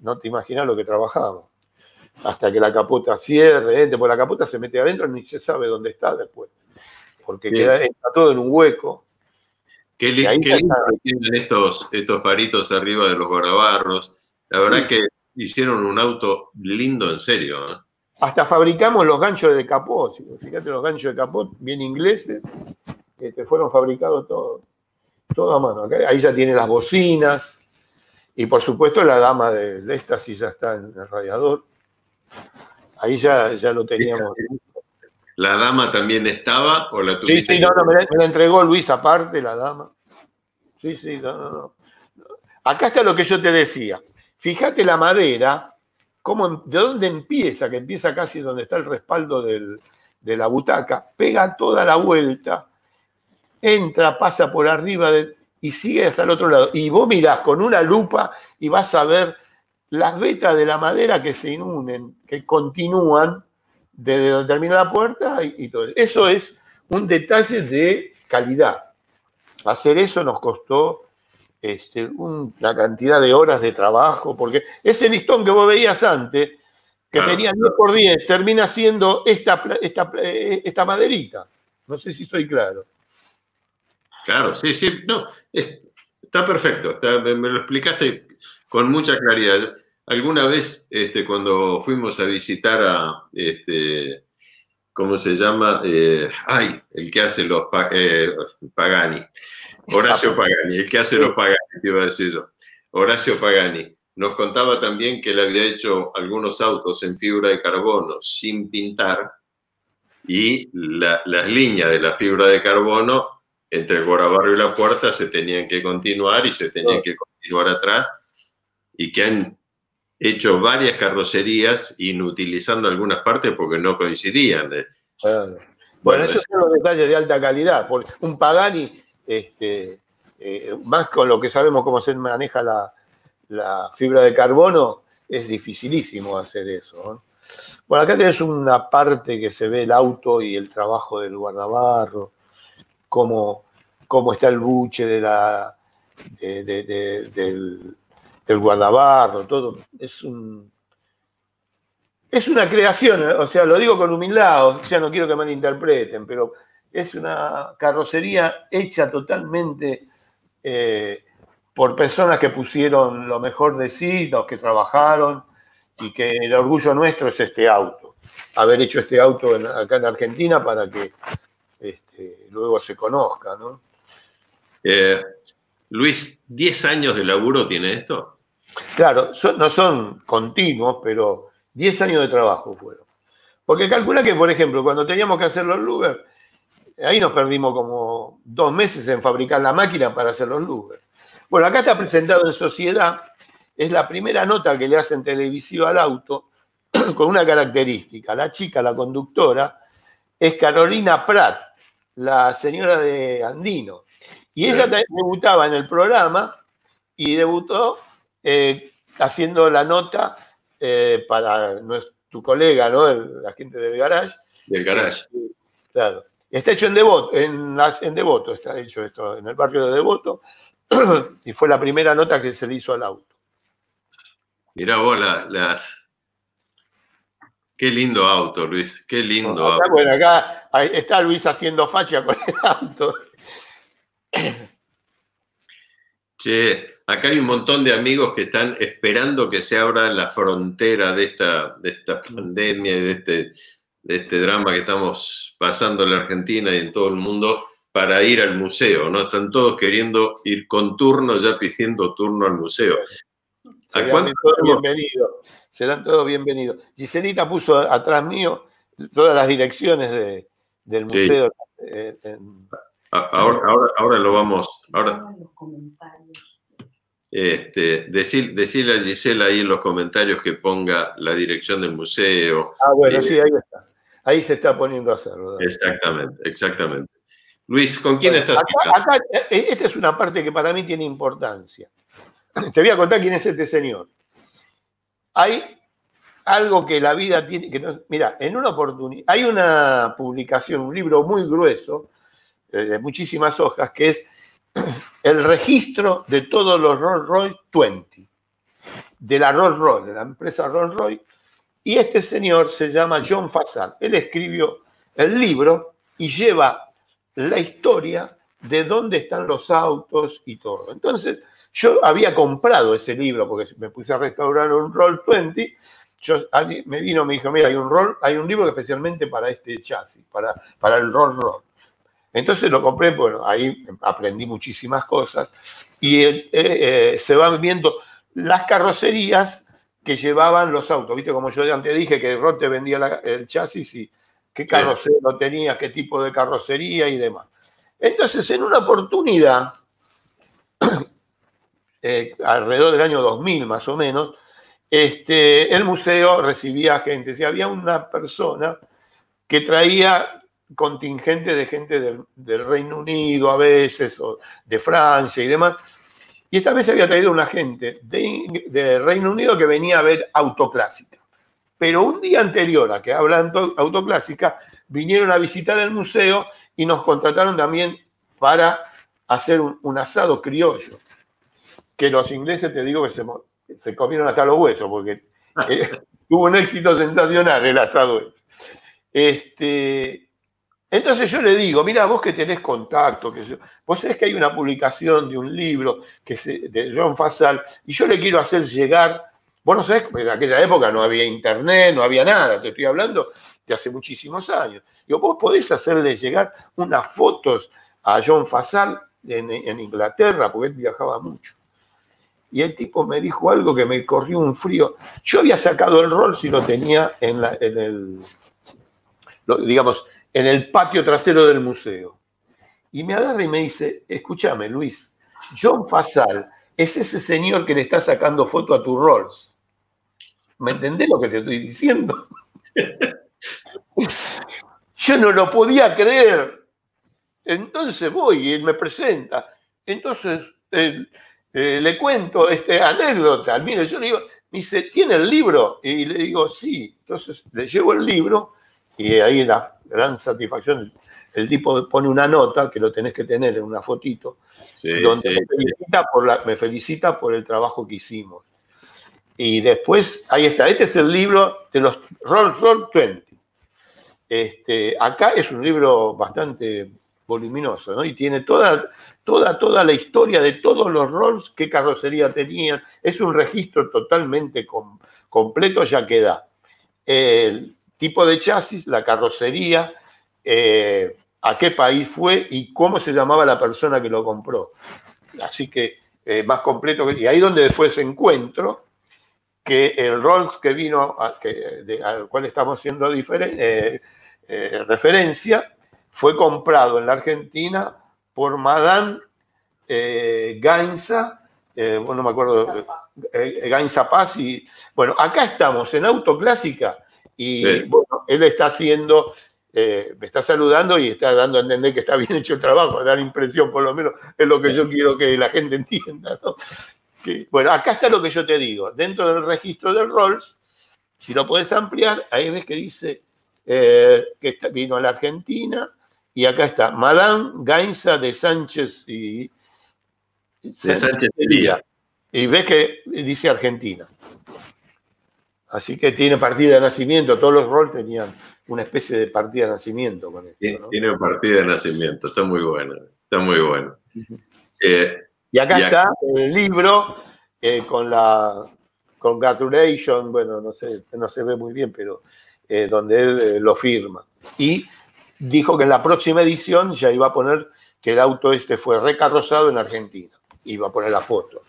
No te imaginas lo que trabajamos. Hasta que la capota cierre, porque la capota se mete adentro y ni se sabe dónde está después. Porque queda, está todo en un hueco. Qué, lindo que tienen estos, estos faritos arriba de los guarabarros. La verdad que hicieron un auto lindo en serio. ¿eh? Hasta fabricamos los ganchos de capó. Fíjate los ganchos de capó, bien ingleses, que fueron fabricados todos, todo a mano. Ahí ya tiene las bocinas. Y por supuesto la dama del éxtasis ya está en el radiador. Ahí ya, ya lo teníamos. ¿La dama también estaba o la tuviste? Sí, sí, no, no, me la, entregó Luis aparte, la dama. Sí, sí, no, no, no. Acá está lo que yo te decía. Fíjate la madera, ¿De dónde empieza? Que empieza casi donde está el respaldo de la butaca, pega toda la vuelta, entra, pasa por arriba y sigue hasta el otro lado. Y vos mirás con una lupa y vas a ver las vetas de la madera que se inunen, que continúan desde donde termina la puerta y, y todo. Eso es un detalle de calidad. Hacer eso nos costó este, una cantidad de horas de trabajo, porque ese listón que vos veías antes, que tenía 10 por 10, termina siendo esta, esta, esta maderita. No sé si soy claro. Claro, sí, sí, no, está perfecto, me, lo explicaste con mucha claridad. Alguna vez, este, cuando fuimos a visitar a, este, ¿cómo se llama? Eh, ay, el que hace los eh, Pagani. Horacio Pagani, el que hace los Pagani, te iba a decir yo. Horacio Pagani nos contaba también que él había hecho algunos autos en fibra de carbono sin pintar y las líneas de la fibra de carbono entre el Gorabarro y la puerta se tenían que continuar y se tenían que continuar atrás y que han hecho varias carrocerías inutilizando algunas partes porque no coincidían. Bueno, esos son los detalles de alta calidad. Porque un Pagani este, eh, más con lo que sabemos cómo se maneja la, fibra de carbono, es dificilísimo hacer eso. Bueno, acá tenés una parte que se ve el auto y el trabajo del guardabarro, cómo, cómo está el buche de la, del, guardabarro, todo. Es un, es una creación, o sea, lo digo con humildad, o sea, no quiero que malinterpreten, pero es una carrocería hecha totalmente eh, por personas que pusieron lo mejor de sí, los que trabajaron, y que el orgullo nuestro es este auto. Haber hecho este auto acá en Argentina para que este, luego se conozca, ¿no? Eh, Luis, ¿10 años de laburo tiene esto? Claro, no son continuos, pero 10 años de trabajo fueron. Porque calcula que, por ejemplo, cuando teníamos que hacer los Luber, Ahí nos perdimos como dos meses en fabricar la máquina para hacer los luces. Bueno, acá está presentado en sociedad. Es la primera nota que le hacen televisiva al auto con una característica. La chica, la conductora, es Carolina Pratt, la señora de Andino. Y ella debutaba en el programa y debutó eh, haciendo la nota eh, para tu colega, ¿no? la gente del garage. Del garage. Claro. Está hecho en Devoto, en, en Devoto está hecho esto, en el barrio de Devoto, y fue la primera nota que se le hizo al auto. Mirá vos las... Qué lindo auto, Luis, qué lindo auto. Bueno, acá está Luis haciendo facha con el auto. Che, acá hay un montón de amigos que están esperando que se abra la frontera de esta, de esta pandemia y de este de este drama que estamos pasando en la Argentina y en todo el mundo para ir al museo, ¿no? Están todos queriendo ir con turno, ya pidiendo turno al museo. Serán todos bienvenidos, serán todos bienvenidos. Giselita puso atrás mío todas las direcciones del museo. Eh, ahora, ahora, lo vamos, ahora... Este, decirle a Gisela ahí en los comentarios que ponga la dirección del museo. Ah, bueno, eh, sí, ahí está. Ahí se está poniendo a hacer, ¿verdad? Exactamente, exactamente. Luis, ¿con quién estás? Acá, acá, eh, esta es una parte que para mí tiene importancia. te voy a contar quién es este señor. Hay algo que la vida tiene, que mira, en una oportunidad, hay una publicación, un libro muy grueso, eh, de muchísimas hojas, que es el registro de todos los Rolls Royce 20, de la Rolls Royce, de la empresa Rolls Royce, y este señor se llama John Fassar. Él escribió el libro y lleva la historia de dónde están los autos y todo. Entonces, yo había comprado ese libro porque me puse a restaurar un Roll 20. Yo, me vino, me dijo, mira, hay un, roll, hay un libro especialmente para este chasis, para, para el Roll Roll. Entonces lo compré, bueno, ahí aprendí muchísimas cosas y eh, eh, se van viendo las carrocerías que llevaban los autos. Viste, como yo antes dije que Roll te vendía el chasis y qué carrocería tenía, qué tipo de carrocería y demás. Entonces, en una oportunidad, eh, alrededor del año 2000 más o menos, este, el museo recibía gente. Si había una persona que traía contingente de gente del, Reino Unido a veces, o de Francia y demás. Y esta vez había traído una gente de, Reino Unido que venía a ver autoclásica. Pero un día anterior a que hablan autoclásica, vinieron a visitar el museo y nos contrataron también para hacer un, asado criollo. Que los ingleses, te digo que se, comieron hasta los huesos, porque eh, tuvo un éxito sensacional el asado ese. Este, entonces yo le digo, mira, vos que tenés contacto, que vos sabés que hay una publicación de un libro que de John Fassal, y yo le quiero hacer llegar, vos no sabés, en aquella época no había internet, no había nada, te estoy hablando de hace muchísimos años. Digo, vos podés hacerle llegar unas fotos a John Fassal en, Inglaterra, porque él viajaba mucho. Y el tipo me dijo algo que me corrió un frío. Yo había sacado el rol si lo tenía en, el, digamos, en el patio trasero del museo. Y me agarra y me dice, escúchame Luis, John Fassal es ese señor que le está sacando foto a tu Rolls. ¿Me entendés lo que te estoy diciendo? Yo no lo podía creer. Entonces voy y él me presenta. Entonces eh, le cuento esta anécdota. Mire, yo le digo, me dice, ¿tiene el libro? Y le digo, sí. Entonces le llevo el libro y ahí la gran satisfacción. El tipo pone una nota que lo tenés que tener en una fotito, donde me, felicita por la, me felicita por el trabajo que hicimos. Y después, ahí está, este es el libro de los Roll Roll 20. Este, acá es un libro bastante voluminoso, ¿no? Y tiene toda, toda, toda la historia de todos los rolls, qué carrocería tenían. Es un registro totalmente completo, ya que da el tipo de chasis, la carrocería, eh, a qué país fue y cómo se llamaba la persona que lo compró. Así que eh, más completo. Y ahí donde después encuentro que el Rolls que vino, que, al cual estamos haciendo eh, referencia, fue comprado en la Argentina por Madame Gainza, bueno, no me acuerdo, Gainza Paz. Y, bueno, acá estamos en Autoclásica y bueno, él está haciendo, me está saludando y está dando a entender que está bien hecho el trabajo, dar impresión, por lo menos es lo que yo quiero que la gente entienda. bueno, acá está lo que yo te digo. Dentro del registro del Rolls, si lo puedes ampliar, ahí ves que dice que vino a la Argentina, y acá está, Madame Gainza de Sánchez y... De Sánchez Y ves que dice Argentina. Así que tiene partida de nacimiento, todos los roles tenían una especie de partida de nacimiento con esto. Tiene partida de nacimiento, está muy bueno, está muy bueno. Eh, y acá está el libro eh, con la congratulation, bueno, no sé, no se ve muy bien, pero eh, donde él lo firma. Y dijo que en la próxima edición ya iba a poner que el auto este fue recarrozado en Argentina. Iba a poner la foto.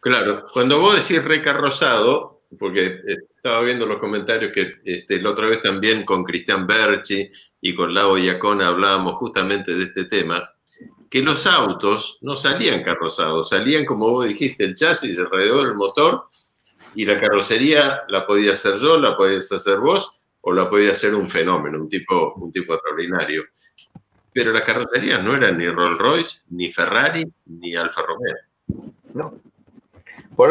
Claro, cuando vos decís recarrozado, porque estaba viendo los comentarios que este, la otra vez también con Cristian Berchi y con Lau Iacona hablábamos justamente de este tema, que los autos no salían carrozados, salían como vos dijiste, el chasis alrededor del motor y la carrocería la podía hacer yo, la podías hacer vos, o la podía hacer un fenómeno, un tipo, un tipo extraordinario. Pero las carrocerías no eran ni Rolls Royce, ni Ferrari, ni Alfa Romeo. No,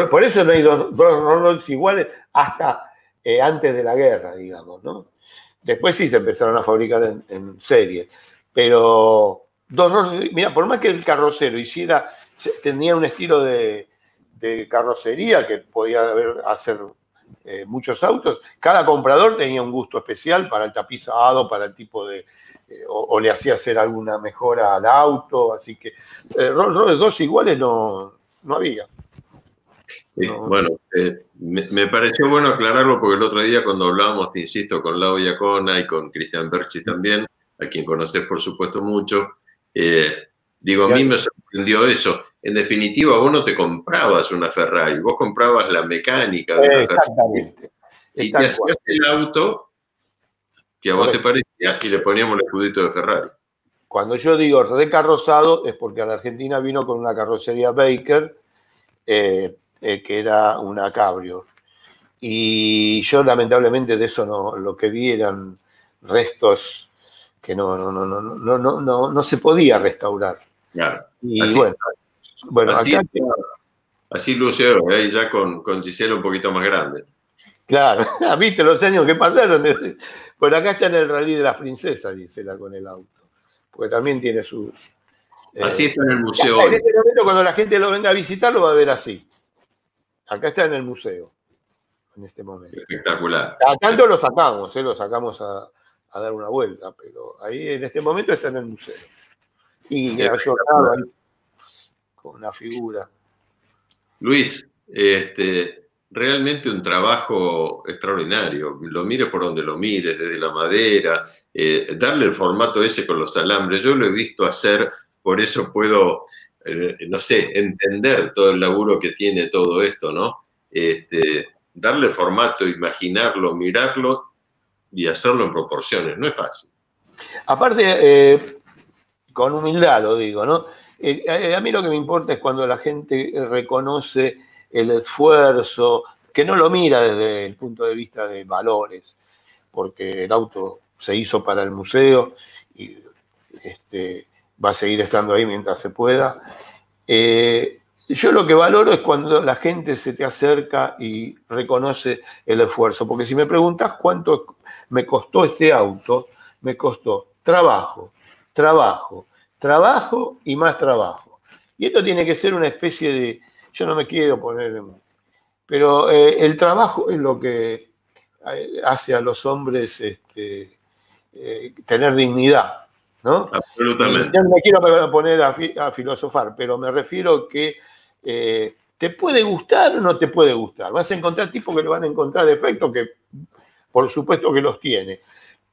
Por, eso no hay dos, dos iguales hasta eh, antes de la guerra, digamos, ¿no? Después sí se empezaron a fabricar en, serie, pero dos Rolls, mira, por más que el carrocero hiciera, tenía un estilo de, carrocería que podía hacer eh, muchos autos, cada comprador tenía un gusto especial para el tapizado, para el tipo de, eh, o, le hacía hacer alguna mejora al auto, así que eh, dos iguales no, no había. Bueno, eh, me, pareció bueno aclararlo porque el otro día cuando hablábamos, te insisto, con Lau Yacona y con Cristian Berchi también, a quien conoces por supuesto mucho, digo, a mí me sorprendió eso. En definitiva, vos no te comprabas una Ferrari, vos comprabas la mecánica de una Exactamente. Y te hacías el auto que a vos te parecía y le poníamos el escudito de Ferrari. Cuando yo digo recarrozado es porque a la Argentina vino con una carrocería Baker, eh, eh, que era una cabrio. Y yo lamentablemente de eso no, lo que vi eran restos que no, no, no, no, no, no, no, no se podía restaurar. Claro. Y bueno, bueno así, así lució, ahí ya con, con Gisela un poquito más grande. Claro, viste los años que pasaron. Bueno, acá está en el rally de las princesas, dice la con el auto. Porque también tiene su. Eh, así está en el museo. En este momento, cuando la gente lo venga a visitar, lo va a ver así. Acá está en el museo. En este momento. Espectacular. A tanto lo sacamos, ¿eh? lo sacamos a, dar una vuelta, pero ahí en este momento está en el museo. Y ha con una figura. Luis, este, realmente un trabajo extraordinario. Lo mires por donde lo mires, desde la madera, eh, darle el formato ese con los alambres. Yo lo he visto hacer, por eso puedo, eh, no sé, entender todo el laburo que tiene todo esto, ¿no? Este, darle formato, imaginarlo, mirarlo y hacerlo en proporciones. No es fácil. Aparte, eh, con humildad lo digo, ¿no? a mí lo que me importa es cuando la gente reconoce el esfuerzo, que no lo mira desde el punto de vista de valores, porque el auto se hizo para el museo y este, va a seguir estando ahí mientras se pueda. Eh, yo lo que valoro es cuando la gente se te acerca y reconoce el esfuerzo, porque si me preguntas cuánto me costó este auto, me costó trabajo, trabajo, trabajo y más trabajo. Y esto tiene que ser una especie de, yo no me quiero poner, pero eh, el trabajo es lo que eh, hace a los hombres este, tener dignidad, ¿no? Absolutamente. Yo no me quiero poner a, filosofar, pero me refiero que te puede gustar o no te puede gustar. Vas a encontrar tipos que le van a encontrar defectos, que por supuesto que los tiene.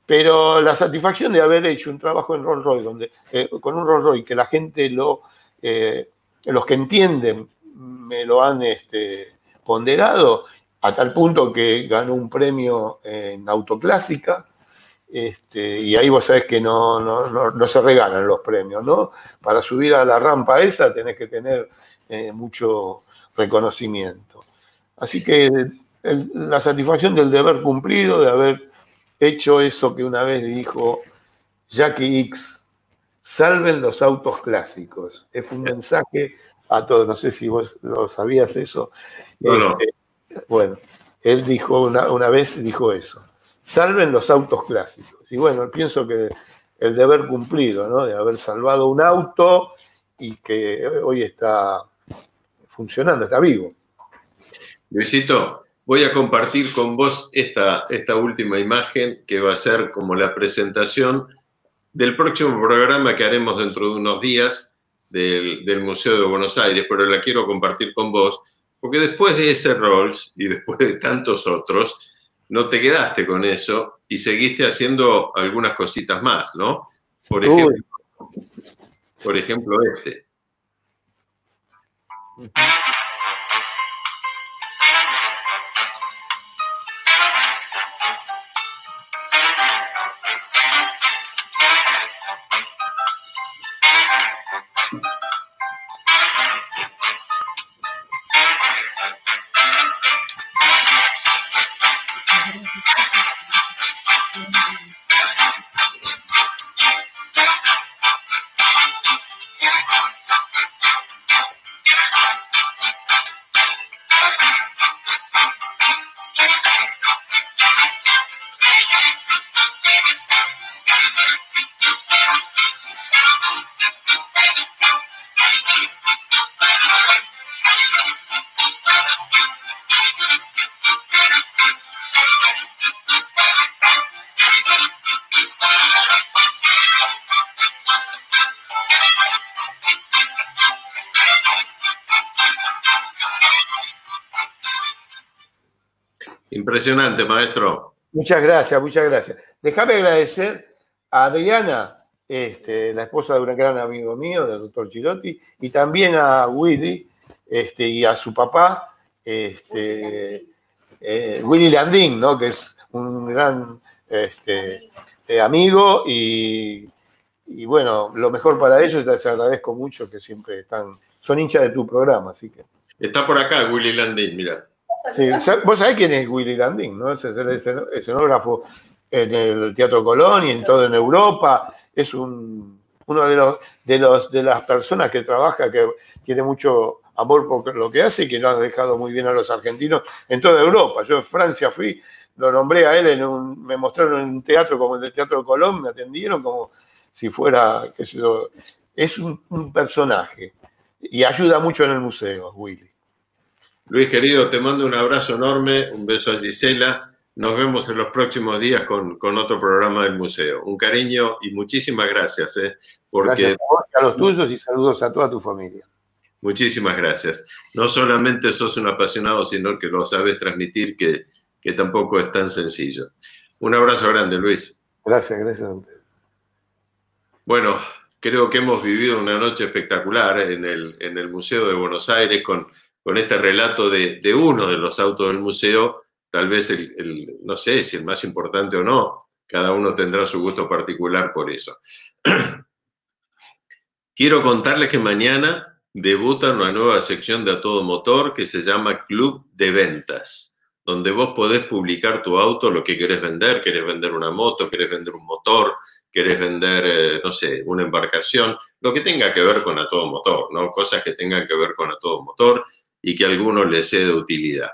Pero la satisfacción de haber hecho un trabajo en Rolls Royce, donde, con un Rolls Royce, que la gente lo, los que entienden me lo han este, ponderado a tal punto que ganó un premio en autoclásica. Este, y ahí vos sabés que no, no, se regalan los premios, ¿no? Para subir a la rampa esa tenés que tener eh, mucho reconocimiento. Así que la satisfacción del deber cumplido, de haber hecho eso que una vez dijo Jackie X, salven los autos clásicos. Es un mensaje a todos. No sé si vos lo sabías eso. Este, bueno, él dijo una, vez, dijo eso. Salven los autos clásicos. Y bueno, pienso que el deber cumplido, ¿no? De haber salvado un auto y que hoy está funcionando, está vivo. Luisito, voy a compartir con vos esta, esta última imagen que va a ser como la presentación del próximo programa que haremos dentro de unos días del, Museo de Buenos Aires, pero la quiero compartir con vos, porque después de ese Rolls y después de tantos otros, no te quedaste con eso y seguiste haciendo algunas cositas más, ¿no? Por ejemplo, por ejemplo este. Impresionante, maestro. Muchas gracias, muchas gracias. Déjame agradecer a Adriana, este, la esposa de un gran amigo mío, del doctor Chirotti, y también a Willy este, y a su papá, este, eh, Willy Landín, ¿no? que es un gran este, eh, amigo y, bueno, lo mejor para ellos, les agradezco mucho que siempre están, son hinchas de tu programa, así que. Está por acá Willy Landín, mira. Sí, vos sabés quién es Willy Landín, ¿no? Es el escenógrafo en el Teatro Colón y en todo en Europa. Es un, uno de los, de los de las personas que trabaja, que tiene mucho amor por lo que hace y que lo ha dejado muy bien a los argentinos en toda Europa. Yo en Francia fui, lo nombré a él, en un, me mostraron en un teatro como el del Teatro Colón, me atendieron como si fuera, qué sé yo, es un, un personaje y ayuda mucho en el museo, Willy. Luis, querido, te mando un abrazo enorme, un beso a Gisela. Nos vemos en los próximos días con, otro programa del museo. Un cariño y muchísimas gracias. ¿eh? Porque... Gracias a, los tuyos y saludos a toda tu familia. Muchísimas gracias. No solamente sos un apasionado, sino que lo sabes transmitir, que, que tampoco es tan sencillo. Un abrazo grande, Luis. Gracias, gracias a usted. Bueno, creo que hemos vivido una noche espectacular en el, en el Museo de Buenos Aires con con este relato de, uno de los autos del museo, tal vez el, no sé si el más importante o no, cada uno tendrá su gusto particular por eso. Quiero contarles que mañana debuta una nueva sección de A Todo Motor que se llama Club de Ventas, donde vos podés publicar tu auto, lo que querés vender, querés vender una moto, querés vender un motor, querés vender, eh, no sé, una embarcación, lo que tenga que ver con A Todo Motor, ¿no? Cosas que tengan que ver con A Todo Motor y que a algunos les sea de utilidad.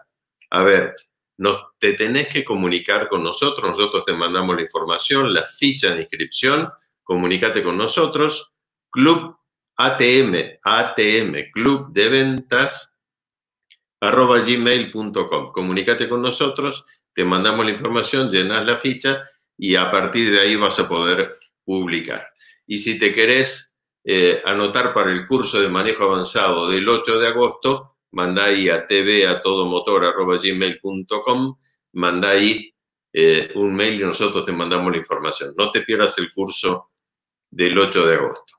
A ver, nos, te tenés que comunicar con nosotros, nosotros te mandamos la información, la ficha de inscripción, comunícate con nosotros, club ATM, ATM, club de ventas, arroba gmail.com. Comunícate con nosotros, te mandamos la información, llenas la ficha y a partir de ahí vas a poder publicar. Y si te querés eh, anotar para el curso de manejo avanzado del 8 de agosto, mandá ahí a tv a gmail.com, mandá ahí eh, un mail y nosotros te mandamos la información. No te pierdas el curso del 8 de agosto.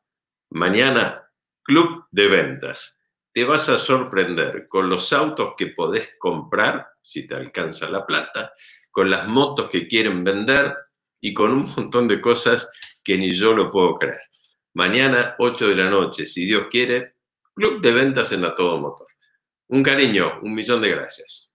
Mañana, Club de Ventas. Te vas a sorprender con los autos que podés comprar, si te alcanza la plata, con las motos que quieren vender y con un montón de cosas que ni yo lo puedo creer. Mañana, 8 de la noche, si Dios quiere, Club de Ventas en la Todo Motor. Un cariño, un millón de gracias.